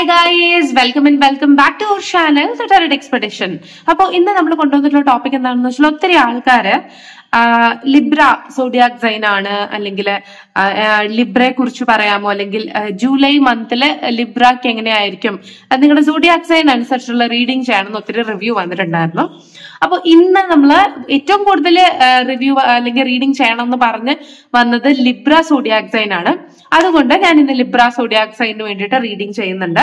Hi guys welcome and welcome back to our channel സെറ്ററിഡ് expedition അപ്പോൾ ഇന്ന് നമ്മൾ കൊണ്ടുവന്നിട്ടുള്ള ടോപ്പിക് എന്താണെന്ന് വെച്ചാൽ ഒത്തിരി ആൾക്കാര് ലിബ്ര സോഡിയാക് സൈൻ ആണ് അല്ലെങ്കിൽ ലിബ്രയെ കുറിച്ച് പറയാമോ അല്ലെങ്കിൽ ജൂലൈ മന്തിൽ ലിബ്രക്ക് എങ്ങനെയായിരിക്കും നിങ്ങളുടെ സോഡിയാക് സൈൻ അനുസരിച്ചുള്ള റീഡിംഗ് ചെയ്യണമെന്ന് ഒത്തിരി റിവ്യൂ വന്നിട്ടുണ്ടായിരുന്നു. അപ്പൊ ഇന്ന് നമ്മൾ ഏറ്റവും കൂടുതൽ റിവ്യൂ അല്ലെങ്കിൽ റീഡിംഗ് ചെയ്യണം എന്ന് പറഞ്ഞ് വന്നത് ലിബ്ര സോഡിയാക് സൈൻ ആണ്. അതുകൊണ്ട് ഞാൻ ഇന്ന് ലിബ്ര സോഡിയാക് സൈനിന് വേണ്ടിയിട്ട് റീഡിംഗ് ചെയ്യുന്നുണ്ട്.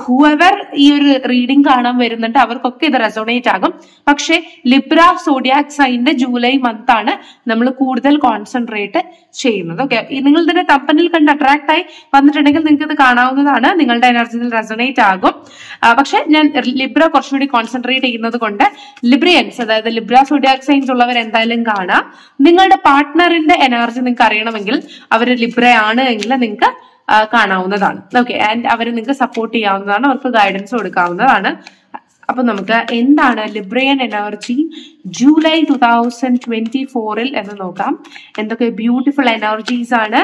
ഹൂവർ ഈ ഒരു റീഡിംഗ് കാണാൻ വരുന്നുണ്ട് അവർക്കൊക്കെ ഇത് റെസോണേറ്റ് ആകും. പക്ഷേ ലിബ്ര സോഡിയാക് സൈനിന്റെ ജൂലൈ മന്ത് ആണ് നമ്മൾ കൂടുതൽ കോൺസെൻട്രേറ്റ് ചെയ്യുന്നത്. ഓക്കെ നിങ്ങൾ ഇതിന്റെ തപ്പനിൽ കണ്ട് അട്രാക്ട് ആയി വന്നിട്ടുണ്ടെങ്കിൽ നിങ്ങൾക്ക് ഇത് കാണാവുന്നതാണ്. നിങ്ങളുടെ എനർജിയിൽ റെസോണേറ്റ് ആകും. പക്ഷെ ഞാൻ ലിബ്ര കുറച്ചുകൂടി കോൺസെൻട്രേറ്റ് ചെയ്യുന്നത് കൊണ്ട് ലിബ്രിയൻസ് അതായത് ലിബ്ര സോഡിയാക് സൈൻസ് ഉള്ളവർ എന്തായാലും കാണാം. നിങ്ങളുടെ പാർട്ട്ണറിന്റെ എനർജി നിങ്ങൾക്ക് അറിയണമെങ്കിൽ അവർ ലിബ്രയാണ് എങ്കിൽ നിങ്ങൾക്ക് കാണാവുന്നതാണ്. ഓക്കെ ആൻഡ് അവർ നിങ്ങൾക്ക് സപ്പോർട്ട് ചെയ്യാവുന്നതാണ് അവർക്ക് ഗൈഡൻസ് കൊടുക്കാവുന്നതാണ്. അപ്പൊ നമുക്ക് എന്താണ് Librian energy July two thousand twenty ഫോറിൽ എന്ന് നോക്കാം. എന്തൊക്കെ ബ്യൂട്ടിഫുൾ എനർജീസ് ആണ്.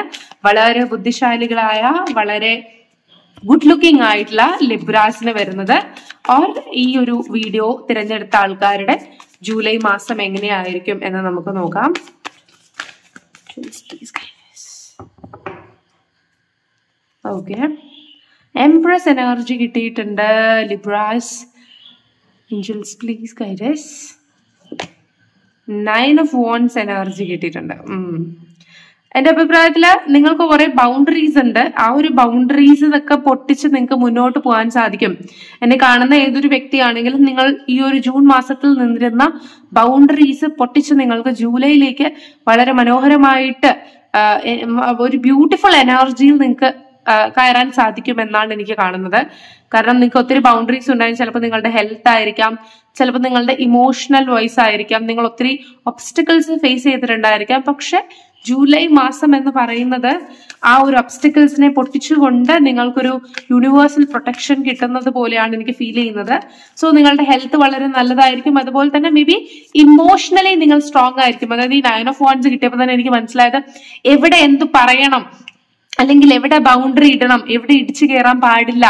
വളരെ ബുദ്ധിശാലികളായ വളരെ ഗുഡ് ലുക്കിംഗ് ആയിട്ടുള്ള ലിബ്രാസിന് വരുന്നത്. ഓർ ഈ ഒരു വീഡിയോ തിരഞ്ഞെടുത്ത ആൾക്കാരുടെ ജൂലൈ മാസം എങ്ങനെയായിരിക്കും എന്ന് നമുക്ക് നോക്കാം. ഓക്കെ എംപ്രസ് എനർജി കിട്ടിയിട്ടുണ്ട്. ലിബ്രാസ് ഇഞ്ചൽസ് പ്ലീസ് കൈരസ് നയൻ ഓഫ് വോൺസ് എനർജി കിട്ടിയിട്ടുണ്ട്. എന്റെ അഭിപ്രായത്തിൽ നിങ്ങൾക്ക് കുറേ ബൗണ്ടറീസ് ഉണ്ട്. ആ ഒരു ബൗണ്ടറീസ് ഒക്കെ പൊട്ടിച്ച് നിങ്ങൾക്ക് മുന്നോട്ട് പോകാൻ സാധിക്കും. എന്നെ കാണുന്ന ഏതൊരു വ്യക്തിയാണെങ്കിലും നിങ്ങൾ ഈ ഒരു ജൂൺ മാസത്തിൽ നിന്നിരുന്ന ബൗണ്ടറീസ് പൊട്ടിച്ച് നിങ്ങൾക്ക് ജൂലൈയിലേക്ക് വളരെ മനോഹരമായിട്ട് ഒരു ബ്യൂട്ടിഫുൾ എനർജിയിൽ നിങ്ങൾക്ക് കയറാൻ സാധിക്കുമെന്നാണ് എനിക്ക് കാണുന്നത്. കാരണം നിങ്ങൾക്ക് ഒത്തിരി ബൗണ്ടറീസ് ഉണ്ടായും ചിലപ്പോൾ നിങ്ങളുടെ ഹെൽത്ത് ആയിരിക്കാം ചിലപ്പോൾ നിങ്ങളുടെ ഇമോഷണൽ വോയിസ് ആയിരിക്കാം നിങ്ങൾ ഒത്തിരി ഒബ്സ്റ്റിക്കിൾസ് ഫേസ് ചെയ്തിട്ടുണ്ടായിരിക്കാം. പക്ഷെ ജൂലൈ മാസം എന്ന് പറയുന്നത് ആ ഒരു ഒബ്സ്റ്റിക്കിൾസിനെ പൊട്ടിച്ചുകൊണ്ട് നിങ്ങൾക്കൊരു യൂണിവേഴ്സൽ പ്രൊട്ടക്ഷൻ കിട്ടുന്നത് പോലെയാണ് എനിക്ക് ഫീൽ ചെയ്യുന്നത്. സോ നിങ്ങളുടെ ഹെൽത്ത് വളരെ നല്ലതായിരിക്കും. അതുപോലെ തന്നെ മേ ബി ഇമോഷണലി നിങ്ങൾ സ്ട്രോങ് ആയിരിക്കും. അതായത് ഈ നയൻ ഓഫ് വൺസ് കിട്ടിയപ്പോൾ തന്നെ എനിക്ക് മനസ്സിലായത് എവിടെ എന്ത് പറയണം അല്ലെങ്കിൽ എവിടെ ബൗണ്ടറി ഇടണം എവിടെ ഇടിച്ചു കയറാൻ പാടില്ല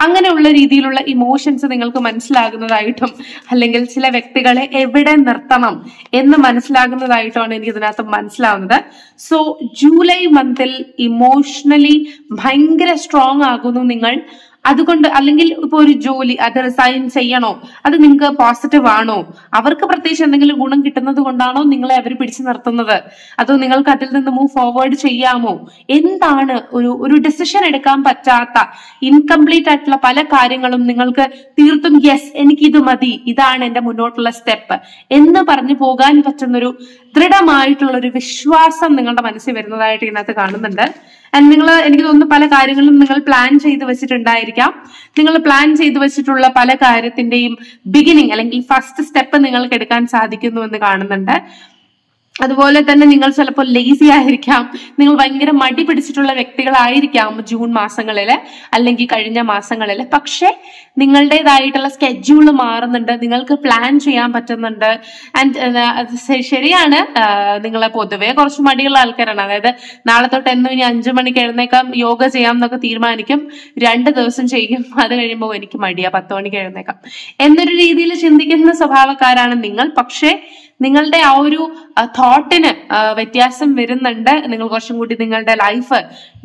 അങ്ങനെയുള്ള രീതിയിലുള്ള ഇമോഷൻസ് നിങ്ങൾക്ക് മനസ്സിലാകുന്നതായിട്ടും അല്ലെങ്കിൽ ചില വ്യക്തികളെ എവിടെ നിർത്തണം എന്ന് മനസ്സിലാകുന്നതായിട്ടാണ് എനിക്ക് ഇതിനകത്ത് മനസ്സിലാവുന്നത്. സോ ജൂലൈ മന്തിൽ ഇമോഷണലി ഭയങ്കര സ്ട്രോങ് ആകുന്നു നിങ്ങൾ. അതുകൊണ്ട് അല്ലെങ്കിൽ ഇപ്പൊ ഒരു ജോലി അത് റിസൈൻ ചെയ്യണോ? അത് നിങ്ങൾക്ക് പോസിറ്റീവ് ആണോ? അവർക്ക് പ്രത്യേകിച്ച് എന്തെങ്കിലും ഗുണം കിട്ടുന്നത് കൊണ്ടാണോ നിങ്ങളെ അവർ പിടിച്ചു നിർത്തുന്നത്? അതോ നിങ്ങൾക്ക് അതിൽ നിന്ന് മൂവ് ഫോർവേഡ് ചെയ്യാമോ? എന്താണ് ഒരു ഒരു ഡിസിഷൻ എടുക്കാൻ പറ്റാത്ത ഇൻകംപ്ലീറ്റ് ആയിട്ടുള്ള പല കാര്യങ്ങളും നിങ്ങൾക്ക് തീർത്തും യെസ് എനിക്ക് ഇത് മതി ഇതാണ് എന്റെ മുന്നോട്ടുള്ള സ്റ്റെപ്പ് എന്ന് പറഞ്ഞു പോകാൻ പറ്റുന്നൊരു ദൃഢമായിട്ടുള്ള ഒരു വിശ്വാസം നിങ്ങളുടെ മനസ്സിൽ വരുന്നതായിട്ട് ഇതിനകത്ത് കാണുന്നുണ്ട്. ആൻഡ് നിങ്ങൾ എനിക്ക് തോന്നുന്നു പല കാര്യങ്ങളും നിങ്ങൾ പ്ലാൻ ചെയ്ത് വെച്ചിട്ടുണ്ടായിരിക്കാം. നിങ്ങൾ പ്ലാൻ ചെയ്ത് വെച്ചിട്ടുള്ള പല കാര്യത്തിന്റെയും ബിഗിനിങ് അല്ലെങ്കിൽ ഫസ്റ്റ് സ്റ്റെപ്പ് നിങ്ങൾക്ക് എടുക്കാൻ സാധിക്കുന്നു എന്ന് കാണുന്നുണ്ട്. അതുപോലെ തന്നെ നിങ്ങൾ ചിലപ്പോൾ ലേസി ആയിരിക്കാം. നിങ്ങൾ ഭയങ്കര മടി പിടിച്ചിട്ടുള്ള വ്യക്തികളായിരിക്കാം ജൂൺ മാസങ്ങളിൽ അല്ലെങ്കിൽ കഴിഞ്ഞ മാസങ്ങളിൽ. പക്ഷെ നിങ്ങളുടേതായിട്ടുള്ള സ്കെഡ്യൂൾ മാറുന്നുണ്ട്. നിങ്ങൾക്ക് പ്ലാൻ ചെയ്യാൻ പറ്റുന്നുണ്ട്. ആൻഡ് ശരിയാണ്. നിങ്ങൾ പൊതുവേ കുറച്ച് മടിയുള്ള ആൾക്കാരാണ്. അതായത് നാളെ തൊട്ട് എന്നും ഇനി അഞ്ചു മണിക്ക് എഴുന്നേക്കാം യോഗ ചെയ്യാം എന്നൊക്കെ തീരുമാനിക്കും. രണ്ട് ദിവസം ചെയ്യും. അത് കഴിയുമ്പോൾ എനിക്ക് മടിയാ. പത്ത് മണിക്ക് എഴുന്നേക്കാം എന്നൊരു രീതിയിൽ ചിന്തിക്കുന്ന സ്വഭാവക്കാരാണ് നിങ്ങൾ. പക്ഷേ നിങ്ങളുടെ ആ ഒരു തോട്ടിന് വ്യത്യാസം വരുന്നുണ്ട്. നിങ്ങൾ കുറച്ചും കൂടി നിങ്ങളുടെ ലൈഫ്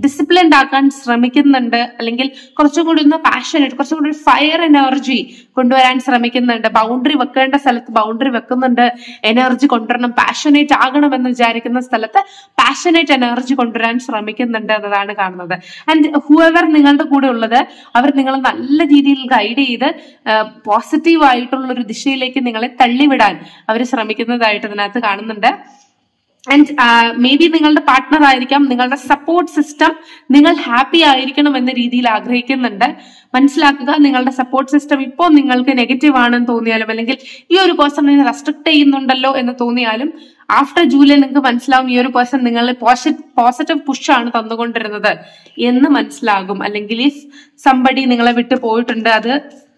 ഡിസിപ്ലിൻഡ് ആക്കാൻ ശ്രമിക്കുന്നുണ്ട്. അല്ലെങ്കിൽ കുറച്ചും കൂടി ഒന്ന് പാഷനേറ്റ് കുറച്ചും കൂടി ഒരു ഫയർ എനർജി കൊണ്ടുവരാൻ ശ്രമിക്കുന്നുണ്ട്. ബൗണ്ടറി വെക്കേണ്ട സ്ഥലത്ത് ബൗണ്ടറി വെക്കുന്നുണ്ട്. എനർജി കൊണ്ടുവരണം പാഷനേറ്റ് ആകണം എന്ന് വിചാരിക്കുന്ന സ്ഥലത്ത് പാഷനേറ്റ് എനർജി കൊണ്ടുവരാൻ ശ്രമിക്കുന്നുണ്ട് എന്നതാണ് കാണുന്നത്. ആൻഡ് ഹൂവർ നിങ്ങളുടെ കൂടെ ഉള്ളത് അവർ നിങ്ങളെ നല്ല രീതിയിൽ ഗൈഡ് ചെയ്ത് പോസിറ്റീവ് ആയിട്ടുള്ള ഒരു ദിശയിലേക്ക് നിങ്ങളെ തള്ളിവിടാൻ അവർ ശ്രമിക്കുന്നതായിട്ട് ഇതിനകത്ത് കാണുന്നുണ്ട്. ആൻഡ് മേ ബി നിങ്ങളുടെ പാർട്ട്ണർ ആയിരിക്കാം നിങ്ങളുടെ സപ്പോർട്ട് സിസ്റ്റം നിങ്ങൾ ഹാപ്പി ആയിരിക്കണം എന്ന രീതിയിൽ ആഗ്രഹിക്കുന്നുണ്ട്. മനസ്സിലാക്കുക നിങ്ങളുടെ സപ്പോർട്ട് സിസ്റ്റം ഇപ്പോൾ നിങ്ങൾക്ക് നെഗറ്റീവ് ആണെന്ന് തോന്നിയാലും അല്ലെങ്കിൽ ഈ ഒരു പേഴ്സൺ നിന്നെ റെസ്ട്രിക്ട് ചെയ്യുന്നുണ്ടല്ലോ എന്ന് തോന്നിയാലും ആഫ്റ്റർ ജൂലൈ നിങ്ങൾക്ക് മനസ്സിലാവും ഈ ഒരു പേഴ്സൺ നിങ്ങളെ പോസിറ്റീവ് പുഷ് ആണ് തന്നുകൊണ്ടിരുന്നത് എന്ന് മനസ്സിലാകും. അല്ലെങ്കിൽ ഇഫ് സംബടി നിങ്ങളെ വിട്ടു പോയിട്ടുണ്ട് അത്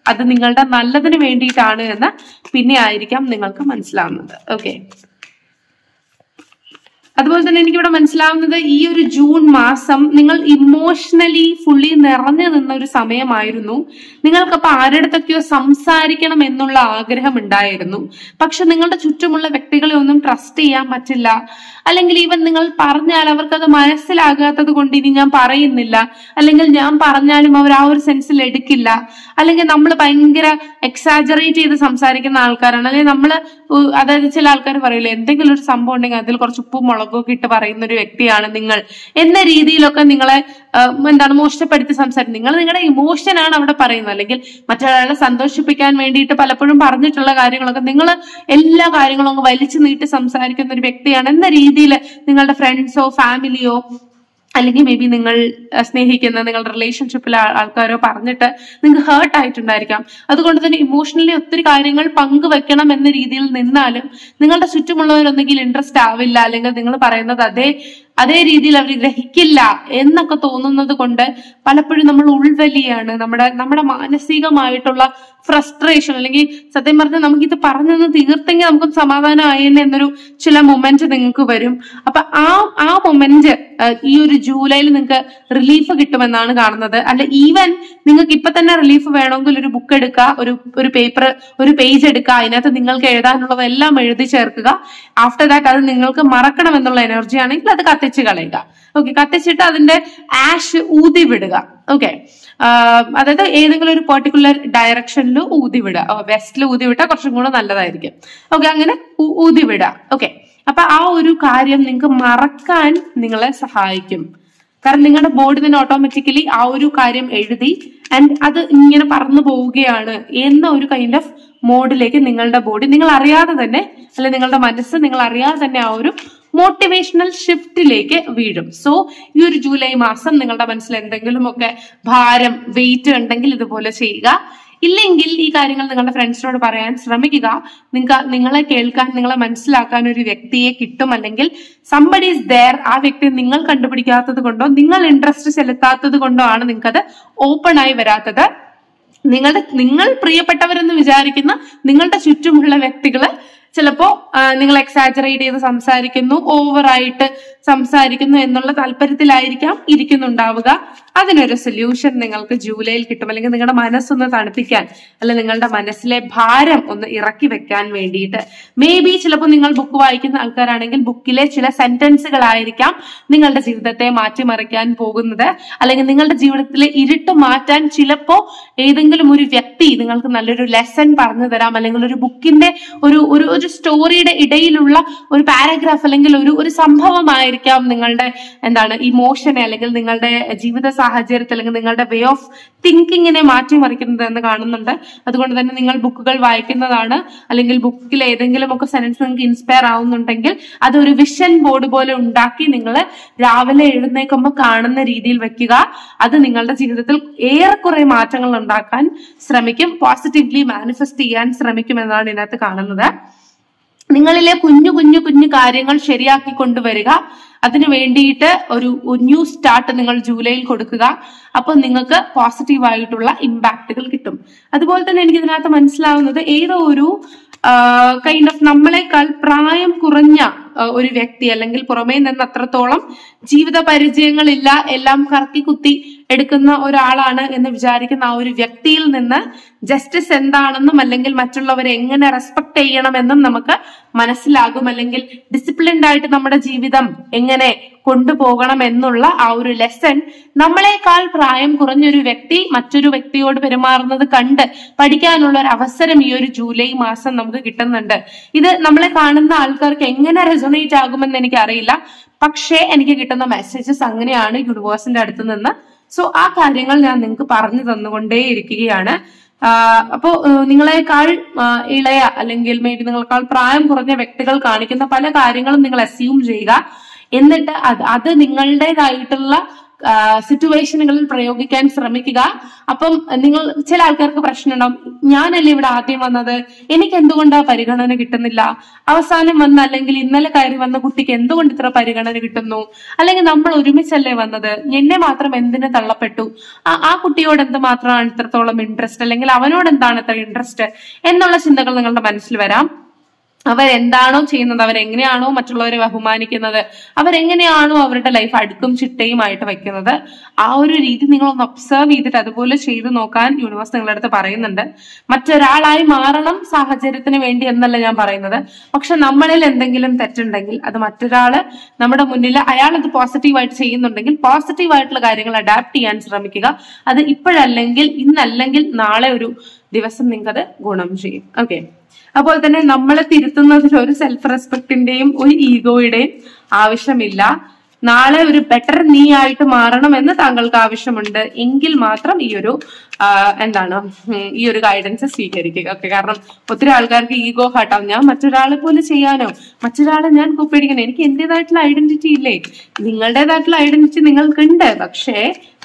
അത് നിങ്ങളുടെ നല്ലതിന് വേണ്ടിയിട്ടാണ് എന്ന് പിന്നെ ആയിരിക്കാം നിങ്ങൾക്ക് മനസ്സിലാവുന്നത്. ഓക്കെ അതുപോലെ തന്നെ എനിക്കിവിടെ മനസ്സിലാവുന്നത് ഈ ഒരു ജൂൺ മാസം നിങ്ങൾ ഇമോഷണലി ഫുള്ളി നിറഞ്ഞു നിന്ന ഒരു സമയമായിരുന്നു. നിങ്ങൾക്കപ്പോ ആരുടെത്തൊക്കെയോ സംസാരിക്കണം എന്നുള്ള ആഗ്രഹം ഉണ്ടായിരുന്നു. പക്ഷെ നിങ്ങളുടെ ചുറ്റുമുള്ള വ്യക്തികളെ ഒന്നും ട്രസ്റ്റ് ചെയ്യാൻ പറ്റില്ല. അല്ലെങ്കിൽ ഈവൻ നിങ്ങൾ പറഞ്ഞാൽ അവർക്കത് മനസ്സിലാകാത്തത് കൊണ്ട് ഇനി ഞാൻ പറയുന്നില്ല. അല്ലെങ്കിൽ ഞാൻ പറഞ്ഞാലും അവർ ആ ഒരു സെൻസിൽ എടുക്കില്ല. അല്ലെങ്കിൽ നമ്മൾ ഭയങ്കര എക്സാജറേറ്റ് ചെയ്ത് സംസാരിക്കുന്ന ആൾക്കാരാണ്. അല്ലെങ്കിൽ നമ്മൾ അതായത് ചില ആൾക്കാർ പറയില്ല എന്തെങ്കിലും ഒരു സംഭവം ഉണ്ടെങ്കിൽ അതിൽ കുറച്ച് ഉപ്പും ഒക്കെ ഇട്ട് പറയുന്ന ഒരു വ്യക്തിയാണ് നിങ്ങൾ. എന്ന രീതിയിലൊക്കെ നിങ്ങളെ എന്താണ് മോശപ്പെടുത്തി സംസാരിക്കും. നിങ്ങൾ നിങ്ങളുടെ ഇമോഷൻ ആണ് അവിടെ പറയുന്നത്. അല്ലെങ്കിൽ മറ്റൊരാളെ സന്തോഷിപ്പിക്കാൻ വേണ്ടിയിട്ട് പലപ്പോഴും പറഞ്ഞിട്ടുള്ള കാര്യങ്ങളൊക്കെ നിങ്ങൾ എല്ലാ കാര്യങ്ങളും അങ്ങ് വലിച്ചു നീട്ടി സംസാരിക്കുന്ന ഒരു വ്യക്തിയാണ് എന്ന രീതിയിൽ നിങ്ങളുടെ ഫ്രണ്ട്സോ ഫാമിലിയോ അല്ലെങ്കിൽ മേ ബി നിങ്ങൾ സ്നേഹിക്കുന്ന നിങ്ങളുടെ റിലേഷൻഷിപ്പിലെ ആൾക്കാരോ പറഞ്ഞിട്ട് നിങ്ങൾക്ക് ഹേർട്ട് ആയിട്ടുണ്ടായിരിക്കാം. അതുകൊണ്ട് തന്നെ ഇമോഷണലി ഒത്തിരി കാര്യങ്ങൾ പങ്കുവെക്കണം എന്ന രീതിയിൽ നിന്നാലും നിങ്ങളുടെ ചുറ്റുമുള്ളവരൊന്നെങ്കിൽ ഇൻട്രസ്റ്റ് ആവില്ല അല്ലെങ്കിൽ നിങ്ങൾ പറയുന്നത് അതേ അതേ രീതിയിൽ അവർ ഗ്രഹിക്കില്ല എന്നൊക്കെ തോന്നുന്നത് കൊണ്ട് പലപ്പോഴും നമ്മൾ ഉൾവലിയാണ്. നമ്മുടെ നമ്മുടെ മാനസികമായിട്ടുള്ള ഫ്രസ്ട്രേഷൻ അല്ലെങ്കിൽ സത്യം പറഞ്ഞാൽ നമുക്ക് നമുക്കിത് പറഞ്ഞൊന്ന് തീർത്തെങ്കിൽ നമുക്ക് സമാധാനമായേനെ എന്നൊരു ചില മൊമെന്റ് നിങ്ങൾക്ക് വരും. അപ്പൊ ആ ആ മൊമെന്റ് ഈ ഒരു ജൂലൈയിൽ നിങ്ങൾക്ക് റിലീഫ് കിട്ടുമെന്നാണ് കാണുന്നത്. അല്ല ഈവൻ നിങ്ങൾക്ക് ഇപ്പൊ തന്നെ റിലീഫ് വേണമെങ്കിൽ ഒരു ബുക്ക് എടുക്കുക ഒരു ഒരു പേപ്പർ ഒരു പേജ് എടുക്കുക അതിനകത്ത് നിങ്ങൾക്ക് എഴുതാനുള്ളതെല്ലാം എഴുതി ചേർക്കുക. ആഫ്റ്റർ ദാറ്റ് അത് നിങ്ങൾക്ക് മറക്കണം എന്നുള്ള എനർജി ആണെങ്കിൽ അത് കത്തിച്ച് കളയുക. ഓക്കെ കത്തിച്ചിട്ട് അതിന്റെ ആഷ് ഊതി വിടുക. ഓക്കെ അതായത് ഏതെങ്കിലും ഒരു പെർട്ടിക്കുലർ ഡയറക്ഷനിൽ ഊതി വിടുക. വെസ്റ്റിൽ ഊതി വിട്ടാൽ കുറച്ചും കൂടെ നല്ലതായിരിക്കും. ഓക്കെ അങ്ങനെ ഊതി വിടുക. ഓക്കെ അപ്പൊ ആ ഒരു കാര്യം നിങ്ങൾക്ക് മറക്കാൻ നിങ്ങളെ സഹായിക്കും. കാരണം നിങ്ങളുടെ ബോഡി തന്നെ ഓട്ടോമാറ്റിക്കലി ആ ഒരു കാര്യം എഴുതി ആൻഡ് അത് ഇങ്ങനെ പറന്നു പോവുകയാണ് എന്ന ഒരു കൈൻഡ് ഓഫ് മോഡിലേക്ക് നിങ്ങളുടെ ബോഡി നിങ്ങൾ അറിയാതെ തന്നെ അല്ലെ നിങ്ങളുടെ മനസ്സ് നിങ്ങൾ അറിയാതെ തന്നെ ആ ഒരു മോട്ടിവേഷണൽ ഷിഫ്റ്റിലേക്ക് വീഴും. സോ ഈ ഒരു ജൂലൈ മാസം നിങ്ങളുടെ മനസ്സിൽ എന്തെങ്കിലുമൊക്കെ ഭാരം വെയിറ്റ് ഉണ്ടെങ്കിൽ ഇതുപോലെ ചെയ്യുക. ഇല്ലെങ്കിൽ ഈ കാര്യങ്ങൾ നിങ്ങളുടെ ഫ്രണ്ട്സിനോട് പറയാൻ ശ്രമിക്കുക. നിങ്ങൾക്ക് നിങ്ങളെ കേൾക്കാൻ നിങ്ങളെ മനസ്സിലാക്കാൻ ഒരു വ്യക്തിയെ കിട്ടും. അല്ലെങ്കിൽ സംബഡി ഇസ് ദയർ ആ വ്യക്തി നിങ്ങൾ കണ്ടുപിടിക്കാത്തത് കൊണ്ടോ നിങ്ങൾ ഇൻട്രസ്റ്റ് ചെലുത്താത്തത് കൊണ്ടോ ആണ് നിങ്ങൾക്കത് ഓപ്പൺ ആയി വരാത്തത്. നിങ്ങളുടെ നിങ്ങൾ പ്രിയപ്പെട്ടവരെന്ന് വിചാരിക്കുന്ന നിങ്ങളുടെ ചുറ്റുമുള്ള വ്യക്തികൾ ചിലപ്പോ നിങ്ങൾ എക്സാജറേറ്റ് ചെയ്ത് സംസാരിക്കുന്നു ഓവറായിട്ട് സംസാരിക്കുന്നു എന്നുള്ള താല്പര്യത്തിലായിരിക്കാം ഇരിക്കുന്നുണ്ടാവുക. അതിനൊരു സൊല്യൂഷൻ നിങ്ങൾക്ക് ജൂലൈയിൽ കിട്ടും. അല്ലെങ്കിൽ നിങ്ങളുടെ മനസ്സൊന്ന് തണുപ്പിക്കാൻ അല്ലെ നിങ്ങളുടെ മനസ്സിലെ ഭാരം ഒന്ന് ഇറക്കി വെക്കാൻ വേണ്ടിയിട്ട്. മേ ബി ചിലപ്പോൾ നിങ്ങൾ ബുക്ക് വായിക്കുന്ന ആൾക്കാരാണെങ്കിൽ ബുക്കിലെ ചില സെന്റൻസുകളായിരിക്കാം നിങ്ങളുടെ ജീവിതത്തെ മാറ്റിമറിക്കാൻ പോകുന്നത്. അല്ലെങ്കിൽ നിങ്ങളുടെ ജീവിതത്തിലെ ഇരുട്ട് മാറ്റാൻ ചിലപ്പോ ഏതെങ്കിലും ഒരു വ്യക്തി നിങ്ങൾക്ക് നല്ലൊരു ലെസൺ പറഞ്ഞു തരാം. അല്ലെങ്കിൽ ഒരു ബുക്കിന്റെ ഒരു ഒരു ഒരു സ്റ്റോറിയുടെ ഇടയിലുള്ള ഒരു പാരഗ്രാഫ് അല്ലെങ്കിൽ ഒരു ഒരു സംഭവമായിരിക്കാം നിങ്ങളുടെ എന്താണ് ഇമോഷനെ അല്ലെങ്കിൽ നിങ്ങളുടെ ജീവിത സാഹചര്യത്തെ അല്ലെങ്കിൽ നിങ്ങളുടെ വേ ഓഫ് തിങ്കിങ്ങിനെ മാറ്റിമറിക്കുന്നത് എന്ന് കാണുന്നുണ്ട്. അതുകൊണ്ട് തന്നെ നിങ്ങൾ ബുക്കുകൾ വായിക്കുന്നതാണ്. അല്ലെങ്കിൽ ബുക്കിൽ ഏതെങ്കിലും ഒക്കെ സെനൻസ് നിങ്ങൾക്ക് ഇൻസ്പയർ ആവുന്നുണ്ടെങ്കിൽ അതൊരു വിഷൻ ബോർഡ് പോലെ ഉണ്ടാക്കി നിങ്ങൾ രാവിലെ എഴുന്നേക്കുമ്പോൾ കാണുന്ന രീതിയിൽ വെക്കുക. അത് നിങ്ങളുടെ ജീവിതത്തിൽ ഏറെക്കുറെ മാറ്റങ്ങൾ ഉണ്ടാക്കാൻ ശ്രമിക്കും. പോസിറ്റീവ്ലി മാനിഫെസ്റ്റ് ചെയ്യാൻ ശ്രമിക്കും എന്നാണ് ഇതിനകത്ത് കാണുന്നത്. നിങ്ങളിലെ കുഞ്ഞു കുഞ്ഞു കുഞ്ഞു കാര്യങ്ങൾ ശരിയാക്കി കൊണ്ടുവരിക. അതിനു വേണ്ടിയിട്ട് ഒരു ന്യൂ സ്റ്റാർട്ട് നിങ്ങൾ ജൂലൈയിൽ കൊടുക്കുക. അപ്പോൾ നിങ്ങൾക്ക് പോസിറ്റീവ് ആയിട്ടുള്ള ഇമ്പാക്റ്റുകൾ കിട്ടും. അതുപോലെ തന്നെ എനിക്ക് ഇതിനകത്ത് മനസ്സിലാവുന്നത് ഏതോ ഒരു കൈൻഡ് ഓഫ് നമ്മളെക്കാൾ പ്രായം കുറഞ്ഞ ഒരു വ്യക്തി അല്ലെങ്കിൽ പുറമേ നിന്ന് അത്രത്തോളം ജീവിത പരിചയങ്ങളില്ല എല്ലാം കറക്കി കുത്തി എടുക്കുന്ന ഒരാളാണ് എന്ന് വിചാരിക്കുന്ന ആ ഒരു വ്യക്തിയിൽ നിന്ന് ജസ്റ്റിസ് എന്താണെന്നും അല്ലെങ്കിൽ മറ്റുള്ളവരെ എങ്ങനെ റെസ്പെക്ട് ചെയ്യണമെന്നും നമുക്ക് മനസ്സിലാകും. അല്ലെങ്കിൽ ഡിസിപ്ലിൻഡ് ആയിട്ട് നമ്മുടെ ജീവിതം എങ്ങനെ കൊണ്ടുപോകണം എന്നുള്ള ആ ഒരു ലെസൺ നമ്മളെക്കാൾ പ്രായം കുറഞ്ഞൊരു വ്യക്തി മറ്റൊരു വ്യക്തിയോട് പെരുമാറുന്നത് കണ്ട് പഠിക്കാനുള്ള ഒരു അവസരം ഈ ഒരു ജൂലൈ മാസം നമുക്ക് കിട്ടുന്നുണ്ട്. ഇത് നമ്മളെ കാണുന്ന ആൾക്കാർക്ക് എങ്ങനെ റെസൊണേറ്റ് ആകുമെന്ന് എനിക്ക് അറിയില്ല പക്ഷേ എനിക്ക് കിട്ടുന്ന മെസ്സേജസ് അങ്ങനെയാണ് യൂണിവേഴ്സിന്റെ അടുത്ത് നിന്ന്. സോ ആ കാര്യങ്ങൾ ഞാൻ നിങ്ങൾക്ക് പറഞ്ഞു തന്നുകൊണ്ടേ ഇരിക്കുകയാണ് ആഹ് അപ്പോ ഏഹ് നിങ്ങളെക്കാൾ ഇളയ അല്ലെങ്കിൽ മേ ബി നിങ്ങളെക്കാൾ പ്രായം കുറഞ്ഞ വ്യക്തികൾ കാണിക്കുന്ന പല കാര്യങ്ങളും നിങ്ങൾ അസ്യൂം ചെയ്യുക. എന്നിട്ട് അത് അത് നിങ്ങളുടേതായിട്ടുള്ള സിറ്റുവേഷനുകളിൽ പ്രയോഗിക്കാൻ ശ്രമിക്കുക. അപ്പം നിങ്ങൾ ചില ആൾക്കാർക്ക് പ്രശ്നം ഉണ്ടാവും ഞാനല്ലേ ഇവിടെ ആദ്യം വന്നത്? എനിക്ക് എന്തുകൊണ്ടാ പരിഗണന കിട്ടുന്നില്ല? അവസാനം വന്ന അല്ലെങ്കിൽ ഇന്നലെ കയറി വന്ന കുട്ടിക്ക് എന്തുകൊണ്ട് ഇത്ര പരിഗണന കിട്ടുന്നു? അല്ലെങ്കിൽ നമ്മൾ ഒരുമിച്ചല്ലേ വന്നത്? എന്നെ മാത്രം എന്തിനു തള്ളപ്പെട്ടു? ആ കുട്ടിയോട് എന്ത് മാത്രമാണ് ഇത്രത്തോളം ഇൻട്രസ്റ്റ് അല്ലെങ്കിൽ അവനോട് എന്താണ് ഇത്ര ഇൻട്രസ്റ്റ് എന്നുള്ള ചിന്തകൾ നിങ്ങളുടെ മനസ്സിൽ വരാം. അവരെന്താണോ ചെയ്യുന്നത് അവരെങ്ങനെയാണോ മറ്റുള്ളവരെ ബഹുമാനിക്കുന്നത് അവരെങ്ങനെയാണോ അവരുടെ ലൈഫ് അടുക്കും ചിട്ടയുമായിട്ട് വെക്കുന്നത് ആ ഒരു രീതി നിങ്ങൾ ഒന്ന് ഒബ്സർവ് ചെയ്തിട്ട് അതുപോലെ ചെയ്തു നോക്കാൻ യൂണിവേഴ്സ് നിങ്ങളുടെ അടുത്ത് പറയുന്നുണ്ട്. മറ്റൊരാളായി മാറണം സാഹചര്യത്തിന് വേണ്ടി എന്നല്ല ഞാൻ പറയുന്നത്. പക്ഷെ നമ്മളിൽ എന്തെങ്കിലും തെറ്റുണ്ടെങ്കിൽ അത് മറ്റൊരാൾ നമ്മുടെ മുന്നിൽ അയാൾ അത് പോസിറ്റീവായിട്ട് ചെയ്യുന്നുണ്ടെങ്കിൽ പോസിറ്റീവായിട്ടുള്ള കാര്യങ്ങൾ അഡാപ്റ്റ് ചെയ്യാൻ ശ്രമിക്കുക. അത് ഇപ്പോഴല്ലെങ്കിൽ ഇന്നല്ലെങ്കിൽ നാളെ ഒരു ദിവസം നിങ്ങൾക്കത് ഗുണം ചെയ്യും. ഓക്കെ അപ്പോൾ തന്നെ നമ്മളെ തിരുത്തുന്നതിൽ ഒരു സെൽഫ് റെസ്പെക്ടിന്റെയും ഒരു ഈഗോയുടെയും ആവശ്യമില്ല. നാളെ ഒരു ബെറ്റർ നീ ആയിട്ട് മാറണമെന്ന് താങ്കൾക്ക് ആവശ്യമുണ്ട്. എങ്കിൽ മാത്രം ഈ ഒരു എന്താണ് ഈ ഒരു ഗൈഡൻസ് സ്വീകരിക്കുക. ഓക്കെ കാരണം ഒത്തിരി ആൾക്കാർക്ക് ഈഗോ ഹട്ടാവും ഞാൻ മറ്റൊരാളെ പോലെ ചെയ്യാനോ? മറ്റൊരാളെ ഞാൻ കുപ്പിടിക്കണം? എനിക്ക് എന്റേതായിട്ടുള്ള ഐഡന്റിറ്റി ഇല്ലേ? നിങ്ങളുടേതായിട്ടുള്ള ഐഡന്റിറ്റി നിങ്ങൾക്കുണ്ട്. പക്ഷേ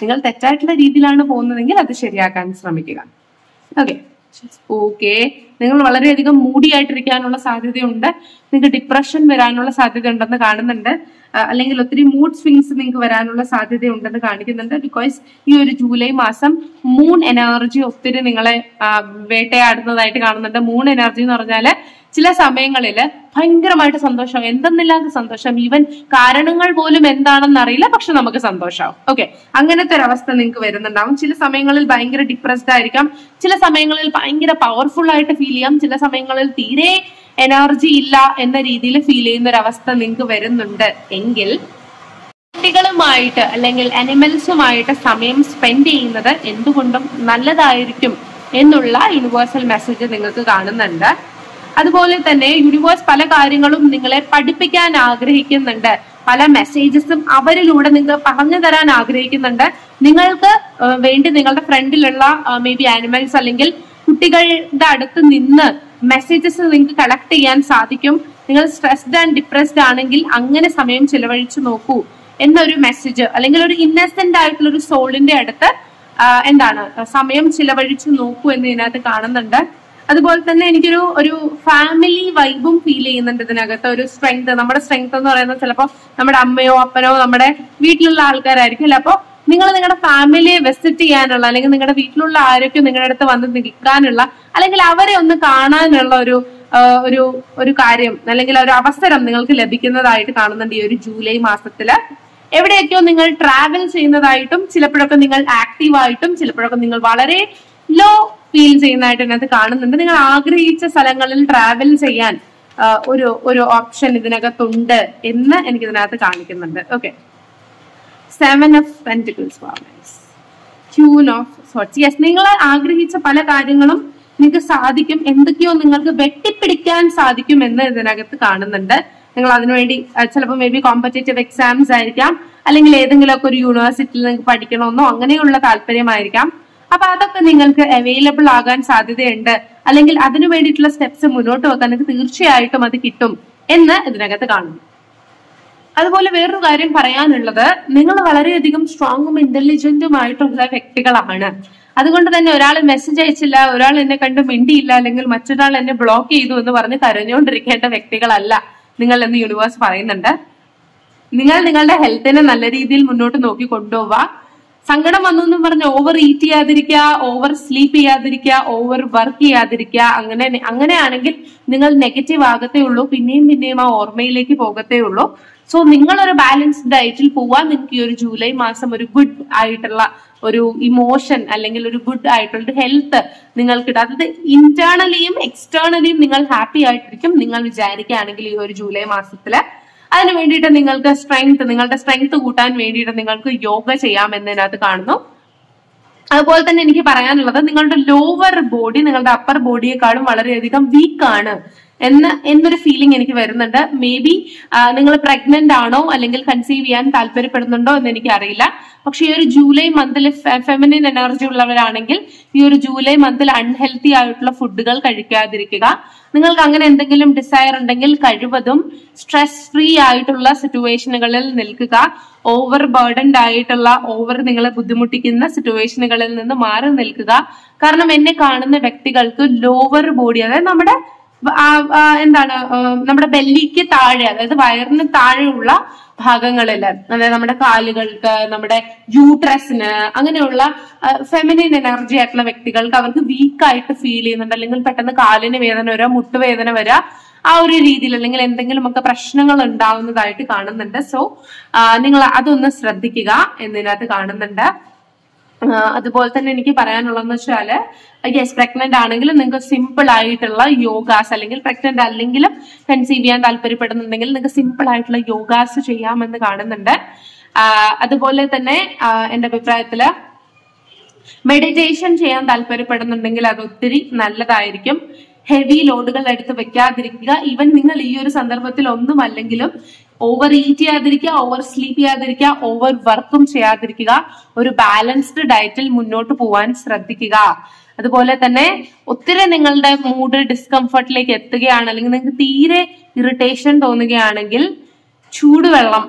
നിങ്ങൾ തെറ്റായിട്ടുള്ള രീതിയിലാണ് പോകുന്നതെങ്കിൽ അത് ശരിയാക്കാൻ ശ്രമിക്കുക. ഓക്കെ ഓക്കെ നിങ്ങൾ വളരെയധികം മൂടി ആയിട്ടിരിക്കാനുള്ള സാധ്യതയുണ്ട്. നിങ്ങൾക്ക് ഡിപ്രഷൻ വരാനുള്ള സാധ്യത ഉണ്ടെന്ന് കാണുന്നുണ്ട് അല്ലെങ്കിൽ ഒത്തിരി മൂഡ് സ്വിങ്സ് നിങ്ങൾക്ക് വരാനുള്ള സാധ്യത ഉണ്ടെന്ന് കാണിക്കുന്നുണ്ട്. ബിക്കോസ് ഈ ഒരു ജൂലൈ മാസം മൂൺ എനർജി ഒത്തിരി നിങ്ങളെ വേട്ടയാടുന്നതായിട്ട് കാണുന്നുണ്ട്. മൂൺ എനർജി എന്ന് പറഞ്ഞാൽ ചില സമയങ്ങളിൽ ഭയങ്കരമായിട്ട് സന്തോഷം. എന്തെന്നില്ലാത്ത സന്തോഷം. ഈവൻ കാരണങ്ങൾ പോലും എന്താണെന്ന് അറിയില്ല പക്ഷെ നമുക്ക് സന്തോഷമാവും ഓക്കെ അങ്ങനത്തെ ഒരു അവസ്ഥ നിങ്ങൾക്ക് വരുന്നുണ്ടാവും. ചില സമയങ്ങളിൽ ഭയങ്കര ഡിപ്രസ്ഡ് ആയിരിക്കാം. ചില സമയങ്ങളിൽ ഭയങ്കര പവർഫുൾ ആയിട്ട് ഫീൽ ചെയ്യാം. ചില സമയങ്ങളിൽ തീരെ എനർജി ഇല്ല എന്ന രീതിയിൽ ഫീൽ ചെയ്യുന്ന ഒരു അവസ്ഥ നിങ്ങൾക്ക് വരുന്നുണ്ട്. എങ്കിൽ കുട്ടികളുമായിട്ട് അല്ലെങ്കിൽ അനിമൽസുമായിട്ട് സമയം സ്പെൻഡ് ചെയ്യുന്നത് എന്തുകൊണ്ടും നല്ലതായിരിക്കും എന്നുള്ള യൂണിവേഴ്സൽ മെസ്സേജ് നിങ്ങൾക്ക് കാണുന്നുണ്ട്. അതുപോലെ തന്നെ യൂണിവേഴ്സ് പല കാര്യങ്ങളും നിങ്ങളെ പഠിപ്പിക്കാൻ ആഗ്രഹിക്കുന്നുണ്ട്. പല മെസ്സേജസും അവരിലൂടെ നിങ്ങൾ പറഞ്ഞു തരാൻ ആഗ്രഹിക്കുന്നുണ്ട്. നിങ്ങൾക്ക് വേണ്ടി നിങ്ങളുടെ ഫ്രണ്ടിലുള്ള മേ ബി ആനിമൽസ് അല്ലെങ്കിൽ കുട്ടികളുടെ അടുത്ത് നിന്ന് മെസ്സേജസ് നിങ്ങൾക്ക് കളക്ട് ചെയ്യാൻ സാധിക്കും. നിങ്ങൾ സ്ട്രെസ്ഡ് ആൻഡ് ഡിപ്രസ്ഡ് ആണെങ്കിൽ അങ്ങനെ സമയം ചിലവഴിച്ചു നോക്കൂ. എന്നൊരു മെസ്സേജ് അല്ലെങ്കിൽ ഒരു ഇന്നസെന്റ് ആയിട്ടുള്ള ഒരു സോളിന്റെ അടുത്ത് എന്താണ് സമയം ചിലവഴിച്ചു നോക്കൂ എന്ന് ഇതിനകത്ത് കാണുന്നുണ്ട്. അതുപോലെ തന്നെ എനിക്കൊരു ഒരു ഫാമിലി വൈബും ഫീൽ ചെയ്യുന്നുണ്ട് ഇതിനകത്ത്. ഒരു സ്ട്രെങ്ത് നമ്മുടെ സ്ട്രെങ്ത് എന്ന് പറയുന്നത് ചിലപ്പോൾ നമ്മുടെ അമ്മയോ അപ്പനോ നമ്മുടെ വീട്ടിലുള്ള ആൾക്കാരായിരിക്കും. അല്ലെ? അപ്പോൾ നിങ്ങൾ നിങ്ങളുടെ ഫാമിലിയെ വിസിറ്റ് ചെയ്യാനുള്ള അല്ലെങ്കിൽ നിങ്ങളുടെ വീട്ടിലുള്ള ആരൊക്കെ നിങ്ങളുടെ അടുത്ത് വന്ന് നിൽക്കാനുള്ള അല്ലെങ്കിൽ അവരെ ഒന്ന് കാണാനുള്ള ഒരു ഒരു ഒരു കാര്യം അല്ലെങ്കിൽ ഒരു അവസരം നിങ്ങൾക്ക് ലഭിക്കുന്നതായിട്ട് കാണുന്നുണ്ട് ഈ ഒരു ജൂലൈ മാസത്തിൽ. എവിടെയൊക്കെയോ നിങ്ങൾ ട്രാവൽ ചെയ്യുന്നതായിട്ടും ചിലപ്പോഴൊക്കെ നിങ്ങൾ ആക്റ്റീവായിട്ടും ചിലപ്പോഴൊക്കെ നിങ്ങൾ വളരെ ലോ ഫീൽ ചെയ്യുന്നതായിട്ട് ഇതിനകത്ത് കാണുന്നുണ്ട്. നിങ്ങൾ ആഗ്രഹിച്ച സ്ഥലങ്ങളിൽ ട്രാവൽ ചെയ്യാൻ ഒരു ഒരു ഓപ്ഷൻ ഇതിനകത്തുണ്ട് എന്ന് എനിക്ക് ഇതിനകത്ത് കാണിക്കുന്നുണ്ട് okay seven of pentacles queen of swords yes നിങ്ങൾ ആഗ്രഹിച്ച പല കാര്യങ്ങളും നിങ്ങൾക്ക് സാധിക്കും എന്തൊക്കെയോ നിങ്ങൾക്ക് വെട്ടിപ്പിടിക്കാൻ സാധിക്കും എന്ന് ഇതിനകത്ത് കാണുന്നുണ്ട്. നിങ്ങൾ അതിനുവേണ്ടി ചിലപ്പോൾ മേ ബി കോമ്പറ്റേറ്റീവ് എക്സാംസ് ആയിരിക്കാം അല്ലെങ്കിൽ ഏതെങ്കിലുമൊക്കെ ഒരു യൂണിവേഴ്സിറ്റിയിൽ നിങ്ങൾക്ക് പഠിക്കണമെന്നോ അങ്ങനെയുള്ള താല്പര്യമായിരിക്കാം. അപ്പൊ അതൊക്കെ നിങ്ങൾക്ക് അവൈലബിൾ ആകാൻ സാധ്യതയുണ്ട്. അല്ലെങ്കിൽ അതിനു വേണ്ടിയിട്ടുള്ള സ്റ്റെപ്സ് മുന്നോട്ട് വെക്കാൻ നിങ്ങൾക്ക് തീർച്ചയായിട്ടും അത് കിട്ടും എന്ന് ഇതിനകത്ത് കാണുന്നു. അതുപോലെ വേറൊരു കാര്യം പറയാനുള്ളത് നിങ്ങൾ വളരെയധികം സ്ട്രോങ്ങും ഇന്റലിജന്റുമായിട്ടുള്ള വ്യക്തികളാണ്. അതുകൊണ്ട് തന്നെ ഒരാൾ മെസ്സേജ് അയച്ചില്ല ഒരാൾ എന്നെ കണ്ട് മിണ്ടിയില്ല അല്ലെങ്കിൽ മറ്റൊരാൾ എന്നെ ബ്ലോക്ക് ചെയ്തു എന്ന് പറഞ്ഞ് കരഞ്ഞുകൊണ്ടിരിക്കേണ്ട വ്യക്തികളല്ല നിങ്ങൾ എന്ന് യൂണിവേഴ്സ് പറയുന്നുണ്ട്. നിങ്ങൾ നിങ്ങളുടെ ഹെൽത്തിനെ നല്ല രീതിയിൽ മുന്നോട്ട് നോക്കി കൊണ്ടുപോവുക സങ്കടം വന്നു എന്ന് പറഞ്ഞ് ഓവർ ഈറ്റ് ചെയ്യാതിരിക്കുക ഓവർ സ്ലീപ്പ് ചെയ്യാതിരിക്കുക ഓവർ വർക്ക് ചെയ്യാതിരിക്കുക അങ്ങനെ അങ്ങനെയാണെങ്കിൽ നിങ്ങൾ നെഗറ്റീവ് ആകത്തേ ഉള്ളൂ പിന്നെയും പിന്നെയും ആ ഓർമ്മയിലേക്ക് പോകത്തേ ഉള്ളൂ. സോ നിങ്ങൾ ഒരു ബാലൻസ്ഡ് ഡയറ്റിൽ പോവാൻ നിങ്ങൾക്ക് ഈ ഒരു ജൂലൈ മാസം ഒരു ഗുഡ് ആയിട്ടുള്ള ഒരു ഇമോഷൻ അല്ലെങ്കിൽ ഒരു ഗുഡ് ആയിട്ടുള്ള ഹെൽത്ത് നിങ്ങൾക്ക് കിട്ടും. അതായത് ഇന്റേണലിയും എക്സ്റ്റേണലിയും നിങ്ങൾ ഹാപ്പി ആയിട്ടിരിക്കും. നിങ്ങൾ വിചാരിക്കുകയാണെങ്കിൽ ഈ ഒരു ജൂലൈ മാസത്തിൽ അതിന് വേണ്ടിയിട്ട് നിങ്ങൾക്ക് സ്ട്രെങ്ത് നിങ്ങളുടെ സ്ട്രെങ്ത് കൂട്ടാൻ വേണ്ടിയിട്ട് നിങ്ങൾക്ക് യോഗ ചെയ്യാം എന്നതിനകത്ത് കാണുന്നു. അതുപോലെ തന്നെ എനിക്ക് പറയാനുള്ളത് നിങ്ങളുടെ ലോവർ ബോഡി നിങ്ങളുടെ അപ്പർ ബോഡിയെക്കാളും വളരെയധികം വീക്കാണ് എന്ന് എന്നൊരു ഫീലിംഗ് എനിക്ക് വരുന്നുണ്ട്. മേ ബി നിങ്ങൾ പ്രഗ്നന്റ് ആണോ അല്ലെങ്കിൽ കൺസീവ് ചെയ്യാൻ താല്പര്യപ്പെടുന്നുണ്ടോ എന്ന് എനിക്ക് അറിയില്ല. പക്ഷെ ഈ ഒരു ജൂലൈ മന്തിൽ ഫെമിനിൻ എനർജി ഉള്ളവരാണെങ്കിൽ ഈ ഒരു ജൂലൈ മന്തിൽ അൺഹെൽത്തി ആയിട്ടുള്ള ഫുഡുകൾ കഴിക്കാതിരിക്കുക. നിങ്ങൾക്ക് അങ്ങനെ എന്തെങ്കിലും ഡിസയർ ഉണ്ടെങ്കിൽ കഴിവതും സ്ട്രെസ് ഫ്രീ ആയിട്ടുള്ള സിറ്റുവേഷനുകളിൽ നിൽക്കുക. ഓവർ ബേർഡൻഡ് ആയിട്ടുള്ള ഓവർ നിങ്ങളെ ബുദ്ധിമുട്ടിക്കുന്ന സിറ്റുവേഷനുകളിൽ നിന്ന് മാറി നിൽക്കുക. കാരണം എന്നെ കാണുന്ന വ്യക്തികൾക്ക് ലോവർ ബോഡി അതായത് നമ്മുടെ എന്താണ് നമ്മുടെ ബെല്ലിക്ക് താഴെ അതായത് വയറിന് താഴെയുള്ള ഭാഗങ്ങളിൽ അതായത് നമ്മുടെ കാലുകൾക്ക് നമ്മുടെ യൂട്രസിന് അങ്ങനെയുള്ള ഫെമിനിൻ എനർജി ആയിട്ടുള്ള വ്യക്തികൾക്ക് അവർക്ക് വീക്ക് ആയിട്ട് ഫീൽ ചെയ്യുന്നുണ്ട്. അല്ലെങ്കിൽ പെട്ടെന്ന് കാലിന് വേദന വരാ മുട്ടുവേദന വരാ ആ ഒരു രീതിയിൽ അല്ലെങ്കിൽ എന്തെങ്കിലുമൊക്കെ പ്രശ്നങ്ങൾ ഉണ്ടാവുന്നതായിട്ട് കാണുന്നുണ്ട്. സോ നിങ്ങൾ അതൊന്ന് ശ്രദ്ധിക്കുക എന്നതിനകത്ത് കാണുന്നുണ്ട്. അതുപോലെ തന്നെ എനിക്ക് പറയാനുള്ളതെന്ന് വെച്ചാൽ യെസ് പ്രഗ്നന്റ് ആണെങ്കിലും നിങ്ങൾക്ക് സിമ്പിൾ ആയിട്ടുള്ള യോഗാസ് അല്ലെങ്കിൽ പ്രഗ്നന്റ് അല്ലെങ്കിലും കൺസീവ് ചെയ്യാൻ താല്പര്യപ്പെടുന്നുണ്ടെങ്കിൽ നിങ്ങൾക്ക് സിമ്പിൾ ആയിട്ടുള്ള യോഗാസ് ചെയ്യാമെന്ന് കാണുന്നുണ്ട്. അതുപോലെ തന്നെ എന്റെ അഭിപ്രായത്തിൽ മെഡിറ്റേഷൻ ചെയ്യാൻ താല്പര്യപ്പെടുന്നുണ്ടെങ്കിൽ അത് ഒത്തിരി നല്ലതായിരിക്കും. ഹെവി ലോഡുകൾ എടുത്ത് വെക്കാതിരിക്കുക. ഈവൻ നിങ്ങൾ ഈ ഒരു സന്ദർഭത്തിൽ ഒന്നും അല്ലെങ്കിലും ഓവർ ഈറ്റ് ചെയ്യാതിരിക്കുക ഓവർ സ്ലീപ്പ് ചെയ്യാതിരിക്കുക ഓവർ വർക്കും ചെയ്യാതിരിക്കുക ഒരു ബാലൻസ്ഡ് ഡയറ്റിൽ മുന്നോട്ട് പോവാൻ ശ്രദ്ധിക്കുക അതുപോലെ തന്നെ ഒത്തിരി നിങ്ങളുടെ മൂഡ് ഡിസ്കംഫർട്ടിലേക്ക് എത്തുകയാണ് അല്ലെങ്കിൽ നിങ്ങൾക്ക് തീരെ ഇറിറ്റേഷൻ തോന്നുകയാണെങ്കിൽ ചൂടുവെള്ളം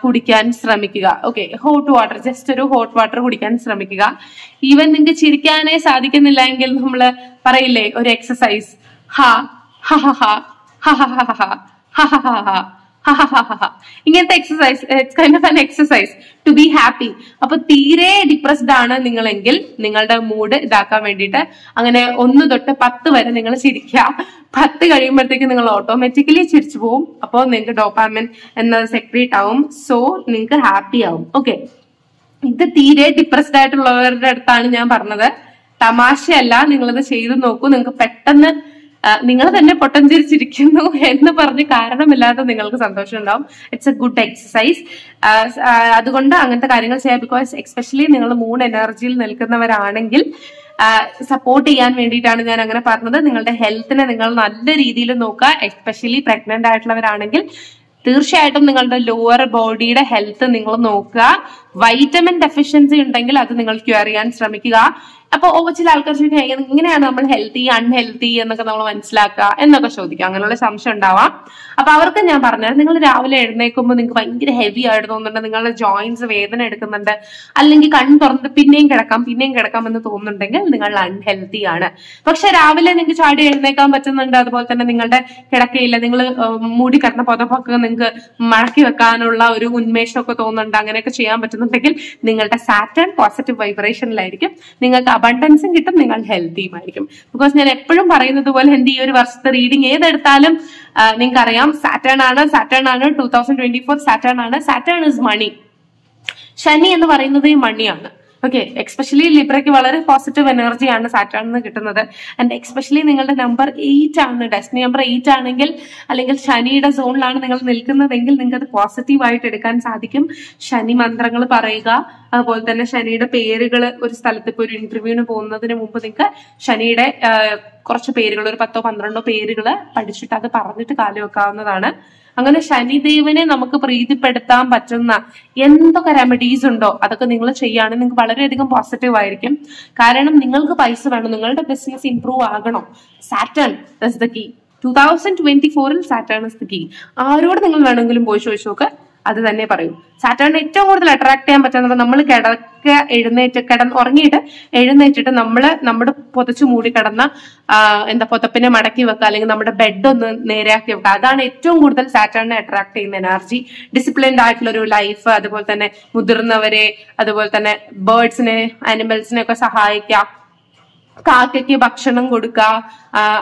കുടിക്കാൻ ശ്രമിക്കുക ഓക്കെ ഹോട്ട് വാട്ടർ ജസ്റ്റ് ഒരു ഹോട്ട് വാട്ടർ കുടിക്കാൻ ശ്രമിക്കുക ഈവൻ നിങ്ങൾക്ക് ചിരിക്കാനേ സാധിക്കുന്നില്ല എങ്കിൽ നമ്മൾ പറയില്ലേ ഒരു എക്സസൈസ് ഹാ ഹാ ഹാ ഹ ഹ ഹ ഹ ഹ ഹ ഹ ഹ. ഇങ്ങനത്തെ exercise it's kind of an exercise to be happy അപ്പൊ തീരെ ഡിപ്രസ്ഡ് ആണ് നിങ്ങളെങ്കിൽ നിങ്ങളുടെ മൂഡ് ഇതാക്കാൻ വേണ്ടിയിട്ട് അങ്ങനെ ഒന്ന് തൊട്ട് പത്ത് വരെ നിങ്ങൾ ചിരിക്കുക. പത്ത് കഴിയുമ്പോഴത്തേക്ക് നിങ്ങൾ ഓട്ടോമാറ്റിക്കലി ചിരിച്ചു പോവും. അപ്പോൾ നിങ്ങൾക്ക് ഡോപ്പാമിൻ എന്നത് സെക്രീറ്റ് ആവും. സോ നിങ്ങൾക്ക് ഹാപ്പി ആവും. ഓക്കെ ഇത് തീരെ ഡിപ്രസ്ഡ് ആയിട്ടുള്ളവരുടെ അടുത്താണ് ഞാൻ പറഞ്ഞത്. തമാശയല്ല നിങ്ങളിത് ചെയ്തു നോക്കൂ. നിങ്ങൾക്ക് പെട്ടെന്ന് നിങ്ങൾ തന്നെ പൊട്ടഞ്ചിരിച്ചിരിക്കുന്നു എന്ന് പറഞ്ഞ് കാരണമില്ലാതെ നിങ്ങൾക്ക് സന്തോഷം ഉണ്ടാവും ഇറ്റ്സ് എ ഗുഡ് എക്സസൈസ് അതുകൊണ്ട് അങ്ങനത്തെ കാര്യങ്ങൾ ചെയ്യാം. ബിക്കോസ് എക്സ്പെഷ്യലി നിങ്ങൾ മൂൺ എനർജിയിൽ നിൽക്കുന്നവരാണെങ്കിൽ സപ്പോർട്ട് ചെയ്യാൻ വേണ്ടിയിട്ടാണ് ഞാൻ അങ്ങനെ പറഞ്ഞത്. നിങ്ങളുടെ ഹെൽത്തിനെ നിങ്ങൾ നല്ല രീതിയിൽ നോക്കുക. എസ്പെഷ്യലി പ്രഗ്നന്റ് ആയിട്ടുള്ളവരാണെങ്കിൽ തീർച്ചയായിട്ടും നിങ്ങളുടെ ലോവർ ബോഡിയുടെ ഹെൽത്ത് നിങ്ങൾ നോക്കുക. വൈറ്റമിൻ ഡെഫിഷ്യൻസി ഉണ്ടെങ്കിൽ അത് നിങ്ങൾ ക്യൂർ ചെയ്യാൻ ശ്രമിക്കുക. അപ്പൊ ചില ആൾക്കാർ ചോദിക്കുക എങ്ങനെയാണ് നമ്മൾ ഹെൽത്തി അൺഹെൽത്തി എന്നൊക്കെ നമ്മൾ മനസ്സിലാക്കുക എന്നൊക്കെ ചോദിക്കുക അങ്ങനെയുള്ള സംശയം ഉണ്ടാവാം. അപ്പൊ അവർക്ക് ഞാൻ പറഞ്ഞത് നിങ്ങൾ രാവിലെ എഴുന്നേൽക്കുമ്പോൾ നിങ്ങൾക്ക് ഭയങ്കര ഹെവി ആയിട്ട് തോന്നുന്നുണ്ട്. നിങ്ങളുടെ ജോയിന്റ്സ് വേദന എടുക്കുന്നുണ്ട്. അല്ലെങ്കിൽ കണ്ണ് തുറന്നിട്ട് പിന്നെയും കിടക്കാം പിന്നെയും കിടക്കാം എന്ന് തോന്നുന്നുണ്ടെങ്കിൽ നിങ്ങൾ അൺഹെൽത്തി ആണ്. പക്ഷെ രാവിലെ നിങ്ങൾക്ക് ചാടി എഴുന്നേക്കാൻ പറ്റുന്നുണ്ട്. അതുപോലെ തന്നെ നിങ്ങളുടെ കിടക്കയില്ല നിങ്ങൾ മൂടി കിടന്ന പുതപ്പൊക്കെ നിങ്ങൾക്ക് മടക്കി വെക്കാനുള്ള ഒരു ഉന്മേഷമൊക്കെ തോന്നുന്നുണ്ട്. അങ്ങനെയൊക്കെ ചെയ്യാൻ പറ്റുന്നുണ്ടെങ്കിൽ നിങ്ങളുടെ സാറ്റേൺ പോസിറ്റീവ് വൈബ്രേഷനിലായിരിക്കും നിങ്ങൾക്ക് അബണ്ടൻസും കിട്ടും നിങ്ങൾ ഹെൽത്തിയും ആയിരിക്കും ബിക്കോസ് ഞാൻ എപ്പോഴും പറയുന്നത് പോലെ എന്റെ ഈ ഒരു വർഷത്തെ റീഡിംഗ് ഏതെടുത്താലും നിങ്ങൾക്ക് അറിയാം സാറ്റേൺ ആണ് സാറ്റേൺ ആണ് two thousand twenty four Saturn ആണ്. സാറ്റേൺ ഇസ് മണി ശനി എന്ന് പറയുന്നത് ഈ മണിയാണ് ഓക്കെ എക്സ്പെഷ്യലി ലിബ്രയ്ക്ക് വളരെ പോസിറ്റീവ് എനർജിയാണ് സാറ്റേൺ നിന്ന് കിട്ടുന്നത്. ആൻഡ് എക്സ്പെഷ്യലി നിങ്ങളുടെ നമ്പർ എയ്റ്റ് ആണ് ഡെസ്റ്റിനി നമ്പർ എയ്റ്റ് ആണെങ്കിൽ അല്ലെങ്കിൽ ശനിയുടെ സോണിലാണ് നിങ്ങൾ നിൽക്കുന്നതെങ്കിൽ നിങ്ങൾക്ക് അത് പോസിറ്റീവ് ആയിട്ട് എടുക്കാൻ സാധിക്കും. ശനി മന്ത്രങ്ങൾ പറയുക അതുപോലെ തന്നെ ശനിയുടെ പേരുകൾ ഒരു സ്ഥലത്ത് ഇപ്പോൾ ഒരു ഇന്റർവ്യൂവിന് പോകുന്നതിന് മുമ്പ് നിങ്ങൾക്ക് ശനിയുടെ കുറച്ച് പേരുകൾ ഒരു പത്തോ പന്ത്രണ്ടോ പേരുകൾ പഠിച്ചിട്ട് അത് പറഞ്ഞിട്ട് കാലു വെക്കാവുന്നതാണ് അങ്ങനെ ശനിദേവനെ നമുക്ക് പ്രീതിപ്പെടുത്താൻ പറ്റുന്ന എന്തൊക്കെ റെമഡീസ് ഉണ്ടോ അതൊക്കെ നിങ്ങൾ ചെയ്യുകയാണെങ്കിൽ നിങ്ങൾക്ക് വളരെയധികം പോസിറ്റീവ് ആയിരിക്കും. കാരണം നിങ്ങൾക്ക് പൈസ വേണം നിങ്ങളുടെ ബിസിനസ് ഇംപ്രൂവ് ആകണം. Saturn does the key two thousand twenty ഫോറിൽ സാറ്റേൺ ദ കീ ആരോട് നിങ്ങൾ വേണമെങ്കിലും പോയി ചോദിച്ചു നോക്ക്. അത് തന്നെ പറയും. സാറ്റേൺ ഏറ്റവും കൂടുതൽ അട്രാക്ട് ചെയ്യാൻ പറ്റുന്നത് നമ്മൾ കിടക്ക എഴുന്നേറ്റ് കിട ഉറങ്ങിയിട്ട് എഴുന്നേറ്റിട്ട് നമ്മൾ നമ്മുടെ പുതച്ചു മൂടി കിടന്ന എന്താ പുതപ്പിനെ മടക്കി വെക്കുക അല്ലെങ്കിൽ നമ്മുടെ ബെഡ് ഒന്ന് നേരെയാക്കി വെക്കുക. അതാണ് ഏറ്റവും കൂടുതൽ സാറ്റേണിനെ അട്രാക്ട് ചെയ്യുന്ന എനർജി ഡിസിപ്ലിൻഡ് ആയിട്ടുള്ള ഒരു ലൈഫ് അതുപോലെ തന്നെ മുതിർന്നവരെ അതുപോലെ തന്നെ ബേർഡ്സിനെ ആനിമൽസിനെ ഒക്കെ സഹായിക്കുക. കാക്കയ്ക്ക് ഭക്ഷണം കൊടുക്കുക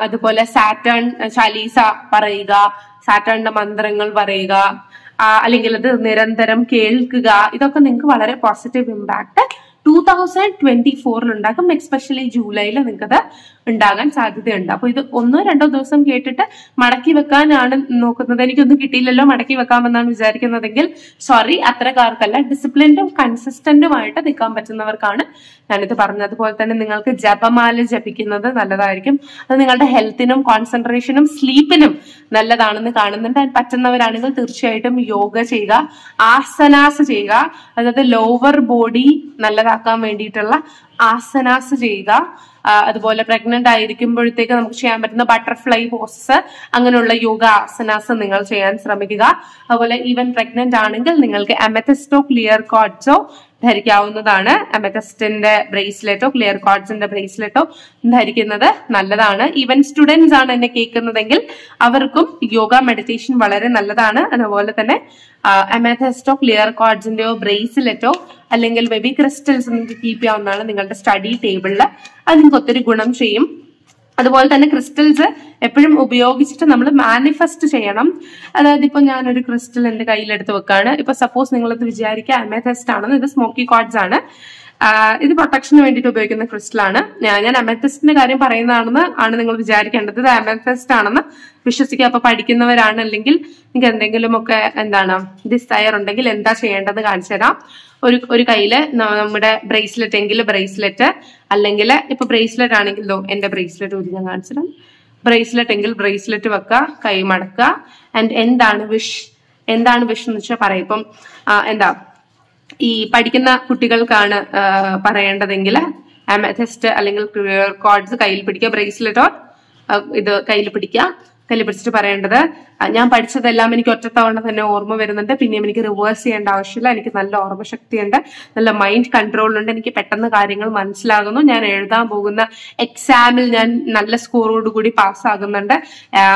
അതുപോലെ സാറ്റേൺ ചലീസ പറയുക സാറ്റേണിന്റെ മന്ത്രങ്ങൾ പറയുക. അല്ലെങ്കിൽ അത് നിരന്തരം കേൾക്കുക ഇതൊക്കെ നിങ്ങൾക്ക് വളരെ positive impact two thousand twenty ഫോറിൽ ഉണ്ടാക്കും എക്സ്പെഷ്യലി ജൂലൈയിൽ നിങ്ങൾക്കത് ഉണ്ടാകാൻ സാധ്യതയുണ്ട്. അപ്പൊ ഇത് ഒന്നോ രണ്ടോ ദിവസം കേട്ടിട്ട് മടക്കി വെക്കാനാണ് നോക്കുന്നത്. എനിക്കൊന്നും കിട്ടിയില്ലല്ലോ മടക്കി വെക്കാമെന്നാണ് വിചാരിക്കുന്നതെങ്കിൽ സോറി അത്രക്കാർക്കല്ല ഡിസിപ്ലിൻഡും കൺസിസ്റ്റന്റുമായിട്ട് നിൽക്കാൻ പറ്റുന്നവർക്കാണ് ഞാനിത് പറഞ്ഞത്. അതുപോലെ തന്നെ നിങ്ങൾക്ക് ജപമാല ജപിക്കുന്നത് നല്ലതായിരിക്കും. അത് നിങ്ങളുടെ ഹെൽത്തിനും കോൺസെൻട്രേഷനും സ്ലീപ്പിനും നല്ലതാണെന്ന് കാണുന്നുണ്ട്. പറ്റുന്നവരാണെങ്കിൽ തീർച്ചയായിട്ടും യോഗ ചെയ്യുക ആസനാസ് ചെയ്യുക. അതായത് ലോവർ ബോഡി നല്ലതാക്കാൻ വേണ്ടിയിട്ടുള്ള ആസനാസ് ചെയ്യുക. അതുപോലെ പ്രഗ്നന്റ് ആയിരിക്കുമ്പോഴത്തേക്ക് നമുക്ക് ചെയ്യാൻ പറ്റുന്ന ബട്ടർഫ്ലൈ പോസസ് അങ്ങനെയുള്ള യോഗ ആസനാസ് നിങ്ങൾ ചെയ്യാൻ ശ്രമിക്കുക. അതുപോലെ ഈവൻ പ്രഗ്നന്റ് ആണെങ്കിൽ നിങ്ങൾക്ക് അമെത്തസ്റ്റോ ക്ലിയർ കോഡ്സോ ധരിക്കാവുന്നതാണ്. അമെത്തസ്റ്റിന്റെ ബ്രേസ്ലെറ്റോ ക്ലിയർ കോഡ്സിന്റെ ബ്രേസ്ലെറ്റോ ധരിക്കുന്നത് നല്ലതാണ്. ഈവൻ സ്റ്റുഡൻസ് ആണ് എന്നെ കേൾക്കുന്നതെങ്കിൽ അവർക്കും യോഗ മെഡിറ്റേഷൻ വളരെ നല്ലതാണ്. അതുപോലെ തന്നെ അമേഥസ്റ്റോ ക്ലിയർ കോഡ്സിന്റെയോ ബ്രേസ്ലെറ്റോ അല്ലെങ്കിൽ ബേബി ക്രിസ്റ്റൽസ് കീപ്പ് ചെയ്യാവുന്നതാണ് നിങ്ങളുടെ സ്റ്റഡി ടേബിളിൽ അത് നിങ്ങൾക്ക് ഒത്തിരി ഗുണം ചെയ്യും. അതുപോലെ തന്നെ ക്രിസ്റ്റൽസ് എപ്പോഴും ഉപയോഗിച്ചിട്ട് നമ്മൾ മാനിഫെസ്റ്റ് ചെയ്യണം. അതായത് ഇപ്പൊ ഞാനൊരു ക്രിസ്റ്റൽ എന്റെ കയ്യിലെടുത്ത് വെക്കാണ്. ഇപ്പൊ സപ്പോസ് നിങ്ങളത് വിചാരിക്കുക അമേതെസ്റ്റ് ആണെന്ന് ഇത് സ്മോക്കി കോഡ്സ് ആണ്. ഇത് പ്രൊട്ടക്ഷന് വേണ്ടിയിട്ട് ഉപയോഗിക്കുന്ന ക്രിസ്റ്റൽ ആണ്. ഞാൻ ഞാൻ കാര്യം പറയുന്നതാണെന്ന് ആണ് നിങ്ങൾ വിചാരിക്കേണ്ടത്. ഇത് അമേതെസ്റ്റ് ആണെന്ന് വിശ്വസിക്കുക. അപ്പൊ പഠിക്കുന്നവരാണ് അല്ലെങ്കിൽ നിങ്ങൾക്ക് എന്തെങ്കിലുമൊക്കെ എന്താണ് ഡിസയർ ഉണ്ടെങ്കിൽ എന്താ ചെയ്യേണ്ടത് കാണിച്ചു തരാം. ഒരു ഒരു കയ്യിൽ നമ്മുടെ ബ്രേസ്ലെറ്റ് എങ്കിൽ ബ്രേസ്ലെറ്റ് അല്ലെങ്കിൽ ഇപ്പൊ ബ്രേസ്ലെറ്റ് ആണെങ്കിൽ എന്റെ ബ്രേസ്ലെറ്റ് ഒരു ഞാൻ കാണിച്ചു തരാം. ബ്രേസ്ലെറ്റ് എങ്കിൽ ബ്രേസ്ലെറ്റ് വെക്കുക കൈ മടക്കുക. ആൻഡ് എന്താണ് വിഷ് എന്താണ് വിഷ് എന്ന് വെച്ചാൽ പറയാം. ഇപ്പം എന്താ ഈ പഠിക്കുന്ന കുട്ടികൾക്കാണ് പറയേണ്ടതെങ്കിൽ അമഥസ്റ്റ് അല്ലെങ്കിൽ കോഡ്സ് കയ്യിൽ പിടിക്കുക ബ്രേസ്ലെറ്റ് ഓർ ഇത് കയ്യിൽ പിടിക്കുക. കയ്യിൽ പിടിച്ചിട്ട് പറയേണ്ടത്. ഞാൻ പഠിച്ചതെല്ലാം എനിക്ക് ഒറ്റത്തവണ തന്നെ ഓർമ്മ വരുന്നുണ്ട്. പിന്നെയും എനിക്ക് റിവേഴ്സ് ചെയ്യേണ്ട ആവശ്യമില്ല. എനിക്ക് നല്ല ഓർമ്മശക്തിയുണ്ട്. നല്ല മൈൻഡ് കൺട്രോൾ ഉണ്ട്. എനിക്ക് പെട്ടെന്ന് കാര്യങ്ങൾ മനസ്സിലാകുന്നു. ഞാൻ എഴുതാൻ പോകുന്ന എക്സാമിൽ ഞാൻ നല്ല സ്കോറോട് കൂടി പാസ്സാകുന്നുണ്ട്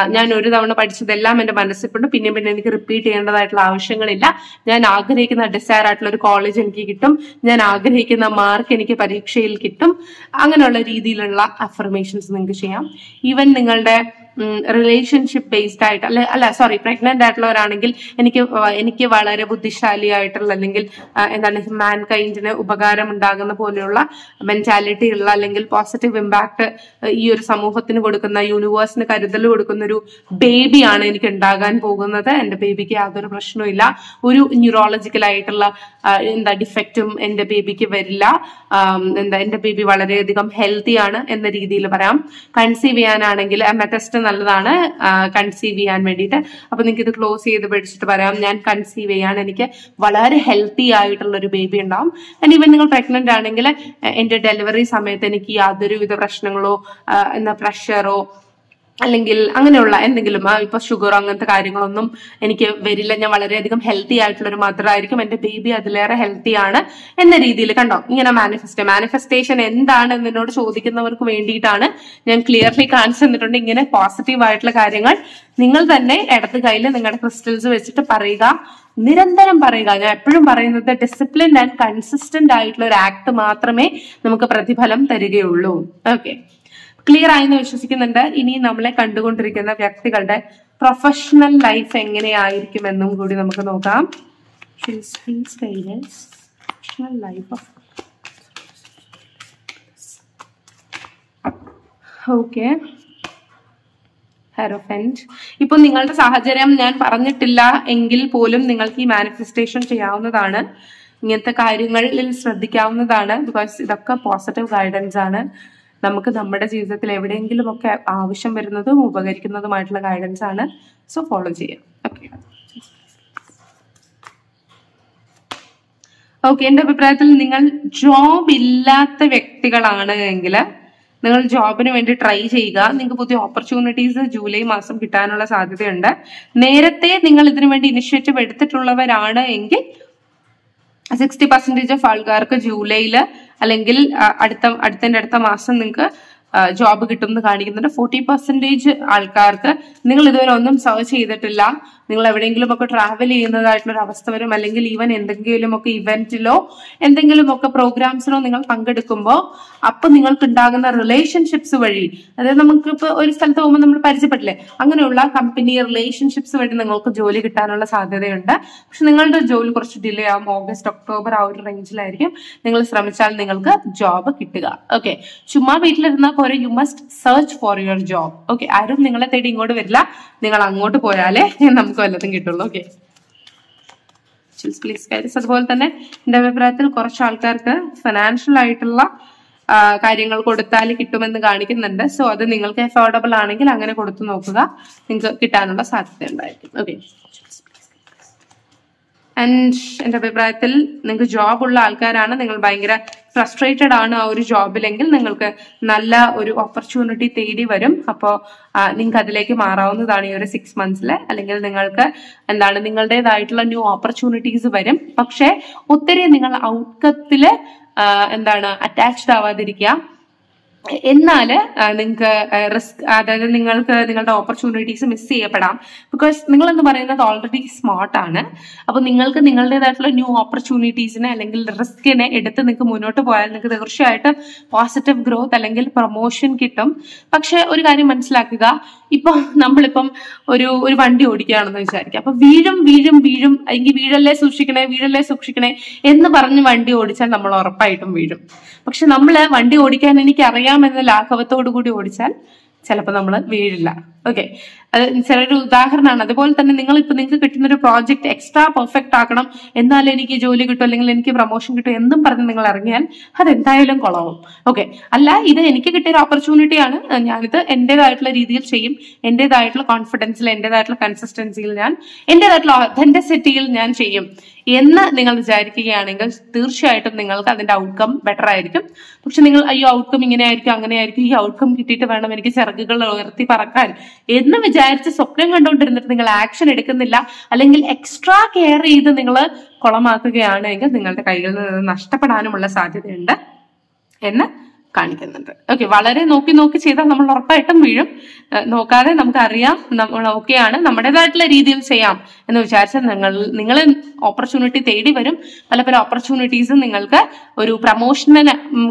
ഞാൻ ഒരു തവണ പഠിച്ചതെല്ലാം എന്റെ മനസ്സിലുണ്ട് പിന്നെ പിന്നെ എനിക്ക് റിപ്പീറ്റ് ചെയ്യേണ്ടതായിട്ടുള്ള ആവശ്യങ്ങളില്ല. ഞാൻ ആഗ്രഹിക്കുന്ന ഡിസയർ ആയിട്ടുള്ള ഒരു കോളേജ് എനിക്ക് കിട്ടും. ഞാൻ ആഗ്രഹിക്കുന്ന മാർക്ക് എനിക്ക് പരീക്ഷയിൽ കിട്ടും. അങ്ങനെയുള്ള രീതിയിലുള്ള അഫർമേഷൻസ് നിങ്ങൾക്ക് ചെയ്യാം. ഈവൻ നിങ്ങളുടെ റിലേഷൻഷിപ്പ് ബേസ്ഡ് ആയിട്ട് അല്ലെ അല്ല സോറി പ്രഗ്നന്റ് ആയിട്ടുള്ളവരാണെങ്കിൽ എനിക്ക് എനിക്ക് വളരെ ബുദ്ധിശാലിയായിട്ടുള്ള അല്ലെങ്കിൽ എന്താണ് മാൻ കൈൻഡിന് ഉപകാരം ഉണ്ടാകുന്ന പോലെയുള്ള മെന്റാലിറ്റി ഉള്ള അല്ലെങ്കിൽ പോസിറ്റീവ് ഇമ്പാക്ട് ഈ ഒരു സമൂഹത്തിന് കൊടുക്കുന്ന യൂണിവേഴ്സിന് കരുതൽ കൊടുക്കുന്ന ഒരു ബേബിയാണ് എനിക്ക് ഉണ്ടാകാൻ പോകുന്നത്. എന്റെ ബേബിക്ക് യാതൊരു പ്രശ്നവുമില്ല. ഒരു ന്യൂറോളജിക്കൽ ആയിട്ടുള്ള എന്താ ഡിഫക്റ്റും എന്റെ ബേബിക്ക് വരില്ല. എന്താ എന്റെ ബേബി വളരെയധികം ഹെൽത്തി ആണ് എന്ന രീതിയിൽ പറയാം. കൺസീവ് ചെയ്യാനാണെങ്കിൽ ടെസ്റ്റ് നല്ലതാണ് കൺസീവ് ചെയ്യാൻ വേണ്ടിയിട്ട്. അപ്പൊ നിങ്ങൾക്ക് ഇത് ക്ലോസ് ചെയ്ത് പഠിച്ചിട്ട് പറയാം. ഞാൻ കൺസീവ് ചെയ്യാൻ എനിക്ക് വളരെ ഹെൽത്തി ആയിട്ടുള്ള ഒരു ബേബി ഉണ്ടാവും. ആൻഡ് ഈവൻ നിങ്ങൾ പ്രഗ്നന്റ് ആണെങ്കിൽ എന്റെ ഡെലിവറി സമയത്ത് എനിക്ക് യാതൊരുവിധ പ്രശ്നങ്ങളോ എന്താ പ്രഷറോ അല്ലെങ്കിൽ അങ്ങനെയുള്ള എന്തെങ്കിലും ഇപ്പൊ ഷുഗർ അങ്ങനത്തെ കാര്യങ്ങളൊന്നും എനിക്ക് വരില്ല. ഞാൻ വളരെയധികം ഹെൽത്തി ആയിട്ടുള്ള ഒരു മദർ ആയിരിക്കും എന്റെ ബേബി അതിലേറെ ഹെൽത്തി ആണ് എന്ന രീതിയിൽ കണ്ടോ? ഇങ്ങനെ മാനിഫെസ്റ്റ് മാനിഫെസ്റ്റേഷൻ എന്താണ് എന്നോട് ചോദിക്കുന്നവർക്ക് വേണ്ടിയിട്ടാണ് ഞാൻ ക്ലിയർലി കാണിച്ചു തന്നിട്ടുണ്ട്. ഇങ്ങനെ പോസിറ്റീവ് ആയിട്ടുള്ള കാര്യങ്ങൾ നിങ്ങൾ തന്നെ ഇടത് കയ്യിൽ നിങ്ങളുടെ ക്രിസ്റ്റൽസ് വെച്ചിട്ട് പറയുക. നിരന്തരം പറയുക. ഞാൻ എപ്പോഴും പറയുന്നത് ഡിസിപ്ലിൻ ആൻഡ് കൺസിസ്റ്റന്റ് ആയിട്ടുള്ള ഒരു ആക്ട് മാത്രമേ നമുക്ക് പ്രതിഫലം തരികയുള്ളൂ. ഓക്കെ ക്ലിയർ ആയെന്ന് വിശ്വസിക്കുന്നുണ്ട്. ഇനി നമ്മളെ കണ്ടുകൊണ്ടിരിക്കുന്ന വ്യക്തികളുടെ പ്രൊഫഷണൽ ലൈഫ് എങ്ങനെയായിരിക്കുമെന്നും കൂടി നമുക്ക് നോക്കാം. പ്രൊഫഷണൽ ലൈഫ് ഓഫ് ഓക്കെ ഇപ്പൊ നിങ്ങളുടെ സാഹചര്യം ഞാൻ പറഞ്ഞിട്ടില്ല എങ്കിൽ പോലും നിങ്ങൾക്ക് ഈ മാനിഫെസ്റ്റേഷൻ ചെയ്യാവുന്നതാണ്. ഇങ്ങനത്തെ കാര്യങ്ങളിൽ ശ്രദ്ധിക്കാവുന്നതാണ്. ബിക്കോസ് ഇതൊക്കെ പോസിറ്റീവ് ഗൈഡൻസ് ആണ്. നമുക്ക് നമ്മുടെ ജീവിതത്തിൽ എവിടെയെങ്കിലും ഒക്കെ ആവശ്യം വരുന്നതും ഉപകരിക്കുന്നതുമായിട്ടുള്ള ഗൈഡൻസ് ആണ്. സോ ഫോളോ ചെയ്യാം ഓക്കെ എന്റെ അഭിപ്രായത്തിൽ നിങ്ങൾ ജോബ് ഇല്ലാത്ത വ്യക്തികളാണ് എങ്കിൽ നിങ്ങൾ ജോബിന് വേണ്ടി ട്രൈ ചെയ്യുക. നിങ്ങൾക്ക് പുതിയ ഓപ്പർച്യൂണിറ്റീസ് ജൂലൈ മാസം കിട്ടാനുള്ള സാധ്യതയുണ്ട്. നേരത്തെ നിങ്ങൾ ഇതിനു വേണ്ടി ഇനിഷ്യേറ്റീവ് എടുത്തിട്ടുള്ളവരാണ് എങ്കിൽ സിക്സ്റ്റി പെർസെന്റേജ് ഓഫ് ആൾക്കാർക്ക് ജൂലൈയിൽ അല്ലെങ്കിൽ അടുത്ത അടുത്തതിന്റെ അടുത്ത മാസം നിങ്ങൾക്ക് ജോബ് കിട്ടും എന്ന് കാണിക്കുന്നുണ്ട്. ഫോർട്ടി പെർസെന്റേജ് ആൾക്കാർക്ക് നിങ്ങൾ ഇതുവരെ ഒന്നും സെർച്ച് ചെയ്തിട്ടില്ല. നിങ്ങൾ എവിടെയെങ്കിലും ഒക്കെ ട്രാവൽ ചെയ്യുന്നതായിട്ടുള്ള ഒരു അവസ്ഥ വരും. അല്ലെങ്കിൽ ഈവൻ എന്തെങ്കിലും ഒക്കെ ഇവന്റിലോ എന്തെങ്കിലും ഒക്കെ പ്രോഗ്രാംസിലോ നിങ്ങൾ പങ്കെടുക്കുമ്പോൾ അപ്പൊ നിങ്ങൾക്ക് ഉണ്ടാകുന്ന റിലേഷൻഷിപ്സ് വഴി അതായത് നമുക്ക് ഇപ്പൊ ഒരു സ്ഥലത്ത് പോകുമ്പോൾ നമ്മൾ പരിചയപ്പെട്ടില്ലേ? അങ്ങനെയുള്ള കമ്പനി റിലേഷൻഷിപ്സ് വഴി നിങ്ങൾക്ക് ജോലി കിട്ടാനുള്ള സാധ്യതയുണ്ട്. പക്ഷെ നിങ്ങളുടെ ജോലി കുറച്ച് ഡിലേ ആവും. ഓഗസ്റ്റ് ഒക്ടോബർ ആ ഒരു റേഞ്ചിലായിരിക്കും നിങ്ങൾ ശ്രമിച്ചാൽ നിങ്ങൾക്ക് ജോബ് കിട്ടുക. ഓക്കെ ചുമ്മാ വീട്ടിലിരുന്നാൽ പോരെ. You must search for your job okay ആരും നിങ്ങളെ തേടി ഇങ്ങോട്ട് വരില്ല. നിങ്ങൾ അങ്ങോട്ട് പോയാലേ നമുക്ക് വല്ലതും കിട്ടുള്ളൂ. ഓക്കെ പ്ലീസ് ഗൈഡൻസ് അതുപോലെ തന്നെ എന്റെ അഭിപ്രായത്തിൽ കുറച്ച് ആൾക്കാർക്ക് ഫിനാൻഷ്യൽ ആയിട്ടുള്ള കാര്യങ്ങൾ കൊടുത്താൽ കിട്ടുമെന്ന് കാണിക്കുന്നുണ്ട്. സോ അത് നിങ്ങൾക്ക് അഫോർഡബിൾ ആണെങ്കിൽ അങ്ങനെ കൊടുത്തു നോക്കുക. നിങ്ങൾക്ക് കിട്ടാനുള്ള സാധ്യത ഉണ്ടായിരിക്കും ഓക്കെ ആൻഡ് എന്റെ അഭിപ്രായത്തിൽ നിങ്ങൾക്ക് ജോബ് ഉള്ള ആൾക്കാരാണ്. നിങ്ങൾ ഭയങ്കര ഫ്രസ്ട്രേറ്റഡ് ആണ് ആ ഒരു ജോബിലെങ്കിൽ നിങ്ങൾക്ക് നല്ല ഒരു ഓപ്പർച്യൂണിറ്റി തേടി വരും. അപ്പോൾ നിങ്ങൾക്ക് അതിലേക്ക് മാറാവുന്നതാണ് ഈ ഒരു സിക്സ് മന്ത്സിൽ അല്ലെങ്കിൽ നിങ്ങൾക്ക് എന്താണ് നിങ്ങളുടേതായിട്ടുള്ള ന്യൂ ഓപ്പർച്യൂണിറ്റീസ് വരും. പക്ഷേ ഒത്തിരി നിങ്ങൾ ഔട്ട്കത്തിൽ എന്താണ് അറ്റാച്ച്ഡ് ആവാതിരിക്കുക. എന്നാൽ നിങ്ങൾക്ക് റിസ്ക് അതായത് നിങ്ങൾക്ക് നിങ്ങളുടെ ഓപ്പർച്യൂണിറ്റീസ് മിസ് ചെയ്യപ്പെടാം. ബിക്കോസ് നിങ്ങൾ എന്ന് പറയുന്നത് ഓൾറെഡി സ്മാർട്ട് ആണ്. അപ്പോൾ നിങ്ങൾക്ക് നിങ്ങളുടേതായിട്ടുള്ള ന്യൂ ഓപ്പർച്യൂണിറ്റീസിനെ അല്ലെങ്കിൽ റിസ്കിനെ എടുത്ത് നിങ്ങൾക്ക് മുന്നോട്ട് പോയാൽ നിങ്ങൾക്ക് തീർച്ചയായിട്ടും പോസിറ്റീവ് ഗ്രോത്ത് അല്ലെങ്കിൽ പ്രൊമോഷൻ കിട്ടും. പക്ഷെ ഒരു കാര്യം മനസ്സിലാക്കുക. ഇപ്പൊ നമ്മളിപ്പം ഒരു ഒരു വണ്ടി ഓടിക്കുകയാണെന്ന് വിചാരിക്കുക. അപ്പൊ വീഴും വീഴും വീഴും. അല്ലെങ്കിൽ വീഴല്ലേ സൂക്ഷിക്കണേ വീഴല്ലേ സൂക്ഷിക്കണേ എന്ന് പറഞ്ഞ് വണ്ടി ഓടിച്ചാൽ നമ്മൾ ഉറപ്പായിട്ടും വീഴും. പക്ഷെ നമ്മൾ വണ്ടി ഓടിക്കാൻ എനിക്ക് അറിയാമെന്ന ലാഘവത്തോടു കൂടി ഓടിച്ചാൽ ചിലപ്പോൾ നമ്മൾ വീഴില്ല. ഓക്കെ അത് ചിലൊരു ഉദാഹരണമാണ്. അതുപോലെ തന്നെ നിങ്ങൾ ഇപ്പൊ നിങ്ങൾക്ക് കിട്ടുന്ന ഒരു പ്രോജക്ട് എക്സ്ട്രാ പെർഫെക്റ്റ് ആക്കണം. എന്നാലേ എനിക്ക് ജോലി കിട്ടും അല്ലെങ്കിൽ എനിക്ക് പ്രൊമോഷൻ കിട്ടും എന്നും പറഞ്ഞ് നിങ്ങൾ ഇറങ്ങിയാൽ അത് എന്തായാലും കുളവും. ഓക്കെ അല്ല ഇത് എനിക്ക് കിട്ടിയ ഒരു ഓപ്പർച്യൂണിറ്റിയാണ് ഞാനിത് എന്റേതായിട്ടുള്ള രീതിയിൽ ചെയ്യും. എന്റേതായിട്ടുള്ള കോൺഫിഡൻസിൽ എന്റേതായിട്ടുള്ള കൺസിസ്റ്റൻസിയിൽ ഞാൻ എന്റേതായിട്ടുള്ള ഒതന്റിസിറ്റിയിൽ ഞാൻ ചെയ്യും. എന്ന് നിങ്ങൾ വിചാരിക്കുകയാണെങ്കിൽ തീർച്ചയായിട്ടും നിങ്ങൾക്ക് അതിന്റെ ഔട്ട്കം ബെറ്റർ ആയിരിക്കും. പക്ഷെ നിങ്ങൾ അയ്യോ ഔട്ട്കം ഇങ്ങനെ ആയിരിക്കും അങ്ങനെ ആയിരിക്കും. ഈ ഔട്ട്കം കിട്ടിയിട്ട് വേണം എനിക്ക് ചിറകുകൾ ഉയർത്തി പറക്കാൻ. എന്ന് വിചാരിച്ച് സ്വപ്നം കണ്ടുകൊണ്ടിരുന്നിട്ട് നിങ്ങൾ ആക്ഷൻ എടുക്കുന്നില്ല അല്ലെങ്കിൽ എക്സ്ട്രാ കെയർ ചെയ്ത് നിങ്ങൾ കുളമാക്കുകയാണ് എങ്കിൽ നിങ്ങളുടെ കയ്യിൽ നിന്ന് നഷ്ടപ്പെടാനുമുള്ള സാധ്യതയുണ്ട് എന്ന് കാണിക്കുന്നുണ്ട്. ഓക്കെ വളരെ നോക്കി നോക്കി ചെയ്താൽ നമ്മൾ ഉറപ്പായിട്ടും വീഴും. നോക്കാതെ നമുക്ക് അറിയാം നമ്മൾ ഓക്കെയാണ് നമ്മുടേതായിട്ടുള്ള രീതിയിൽ ചെയ്യാം എന്ന് വിചാരിച്ചാൽ നിങ്ങൾ നിങ്ങൾ ഓപ്പർച്യൂണിറ്റി തേടി വരും. പല പല ഓപ്പർച്യൂണിറ്റീസും നിങ്ങൾക്ക് ഒരു പ്രമോഷന്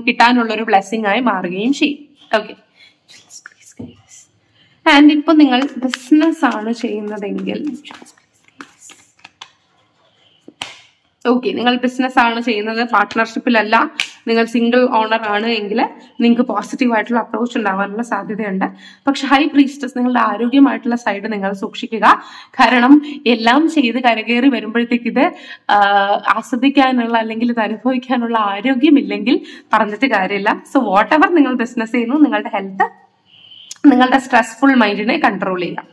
കിട്ടാനുള്ള ഒരു ബ്ലെസ്സിങ് ആയി മാറുകയും ചെയ്യും. ഓക്കെ ആൻഡ് ഇപ്പോൾ നിങ്ങൾ ബിസിനസ് ആണ് ചെയ്യുന്നതെങ്കിൽ. ഓക്കെ നിങ്ങൾ ബിസിനസ് ആണ് ചെയ്യുന്നത് പാർട്ട്ണർഷിപ്പിലല്ല നിങ്ങൾ സിംഗിൾ ഓണർ ആണ് എങ്കിൽ നിങ്ങൾക്ക് പോസിറ്റീവ് ആയിട്ടുള്ള അപ്രോച്ച് ഉണ്ടാവാനുള്ള സാധ്യതയുണ്ട്. പക്ഷെ ഹൈ പ്രീസ്റ്റസ് നിങ്ങളുടെ ആരോഗ്യമായിട്ടുള്ള സൈഡ് നിങ്ങൾ സൂക്ഷിക്കുക. കാരണം എല്ലാം ചെയ്ത് കരകയറി വരുമ്പോഴത്തേക്ക് ഇത് ആസ്വദിക്കാനുള്ള അല്ലെങ്കിൽ ഇത് അനുഭവിക്കാനുള്ള ആരോഗ്യമില്ലെങ്കിൽ പറഞ്ഞിട്ട് കാര്യമില്ല. സോ വാട്ട് എവർ നിങ്ങൾ ബിസിനസ് ചെയ്യുന്നു നിങ്ങളുടെ ഹെൽത്ത് നിങ്ങളുടെ സ്ട്രെസ്ഫുൾ മൈൻഡിനെ കൺട്രോൾ ചെയ്യുക.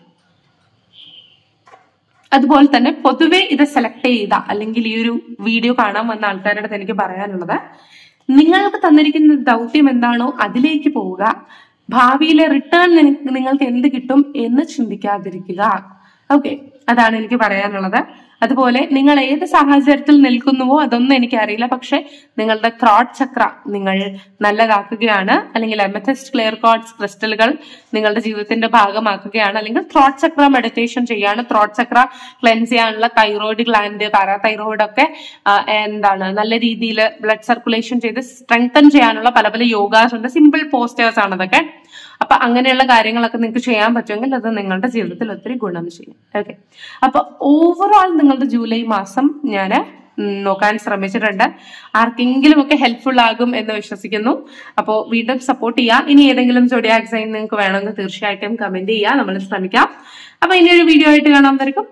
അതുപോലെ തന്നെ പൊതുവെ ഇത് സെലക്ട് ചെയ്ത അല്ലെങ്കിൽ ഈ ഒരു വീഡിയോ കാണാൻ വന്ന ആൾക്കാരുടെ എനിക്ക് പറയാനുള്ളത് നിങ്ങൾക്ക് തന്നിരിക്കുന്ന ദൗത്യം എന്താണോ അതിലേക്ക് പോവുക. ഭാവിയിലെ റിട്ടേൺ നിങ്ങൾക്ക് എന്ത് കിട്ടും എന്ന് ചിന്തിക്കാതിരിക്കുക. ഓക്കെ അതാണ് എനിക്ക് പറയാനുള്ളത്. അതുപോലെ നിങ്ങൾ ഏത് സാഹചര്യത്തിൽ നിൽക്കുന്നുവോ അതൊന്നും എനിക്കറിയില്ല. പക്ഷെ നിങ്ങളുടെ ത്രോട്ട് ചക്ര നിങ്ങൾ നല്ലതാക്കുകയാണ്. അല്ലെങ്കിൽ എമത്തസ്റ്റ് ക്ലിയർ കോഡ്സ് ക്രിസ്റ്റലുകൾ നിങ്ങളുടെ ജീവിതത്തിന്റെ ഭാഗമാക്കുകയാണ്. അല്ലെങ്കിൽ ത്രോട്ട് ചക്ര മെഡിറ്റേഷൻ ചെയ്യാണ്. ത്രോട്ട് ചക്ര ക്ലെൻസ് ചെയ്യാനുള്ള തൈറോയിഡ് ഗ്ലാൻഡ് പാരാതൈറോയിഡ് ഒക്കെ എന്താണ് നല്ല രീതിയിൽ ബ്ലഡ് സർക്കുലേഷൻ ചെയ്ത് സ്ട്രെങ്തൻ ചെയ്യാനുള്ള പല പല യോഗാസ് ഉണ്ട് സിമ്പിൾ പോസ്റ്റേഴ്സ് ആണ് അതൊക്കെ അപ്പൊ അങ്ങനെയുള്ള കാര്യങ്ങളൊക്കെ നിങ്ങൾക്ക് ചെയ്യാൻ പറ്റുമെങ്കിൽ അത് നിങ്ങളുടെ ജീവിതത്തിൽ ഒത്തിരി ഗുണം ചെയ്യും. ഓക്കെ അപ്പൊ ഓവറോൾ നിങ്ങളുടെ ജൂലൈ മാസം ഞാൻ നോക്കാൻ ശ്രമിച്ചിട്ടുണ്ട്. ആർക്കെങ്കിലും ഒക്കെ ഹെൽപ്ഫുൾ ആകും എന്ന് വിശ്വസിക്കുന്നു. അപ്പോൾ വീണ്ടും സപ്പോർട്ട് ചെയ്യുക ഇനി ഏതെങ്കിലും സോഡിയാക് സൈൻ നിങ്ങൾക്ക് വേണമെങ്കിൽ തീർച്ചയായിട്ടും കമന്റ് ചെയ്യുക നമ്മൾ ശ്രമിക്കാം. അപ്പൊ ഇനി ഒരു വീഡിയോ ആയിട്ട് കാണാൻ വരക്കും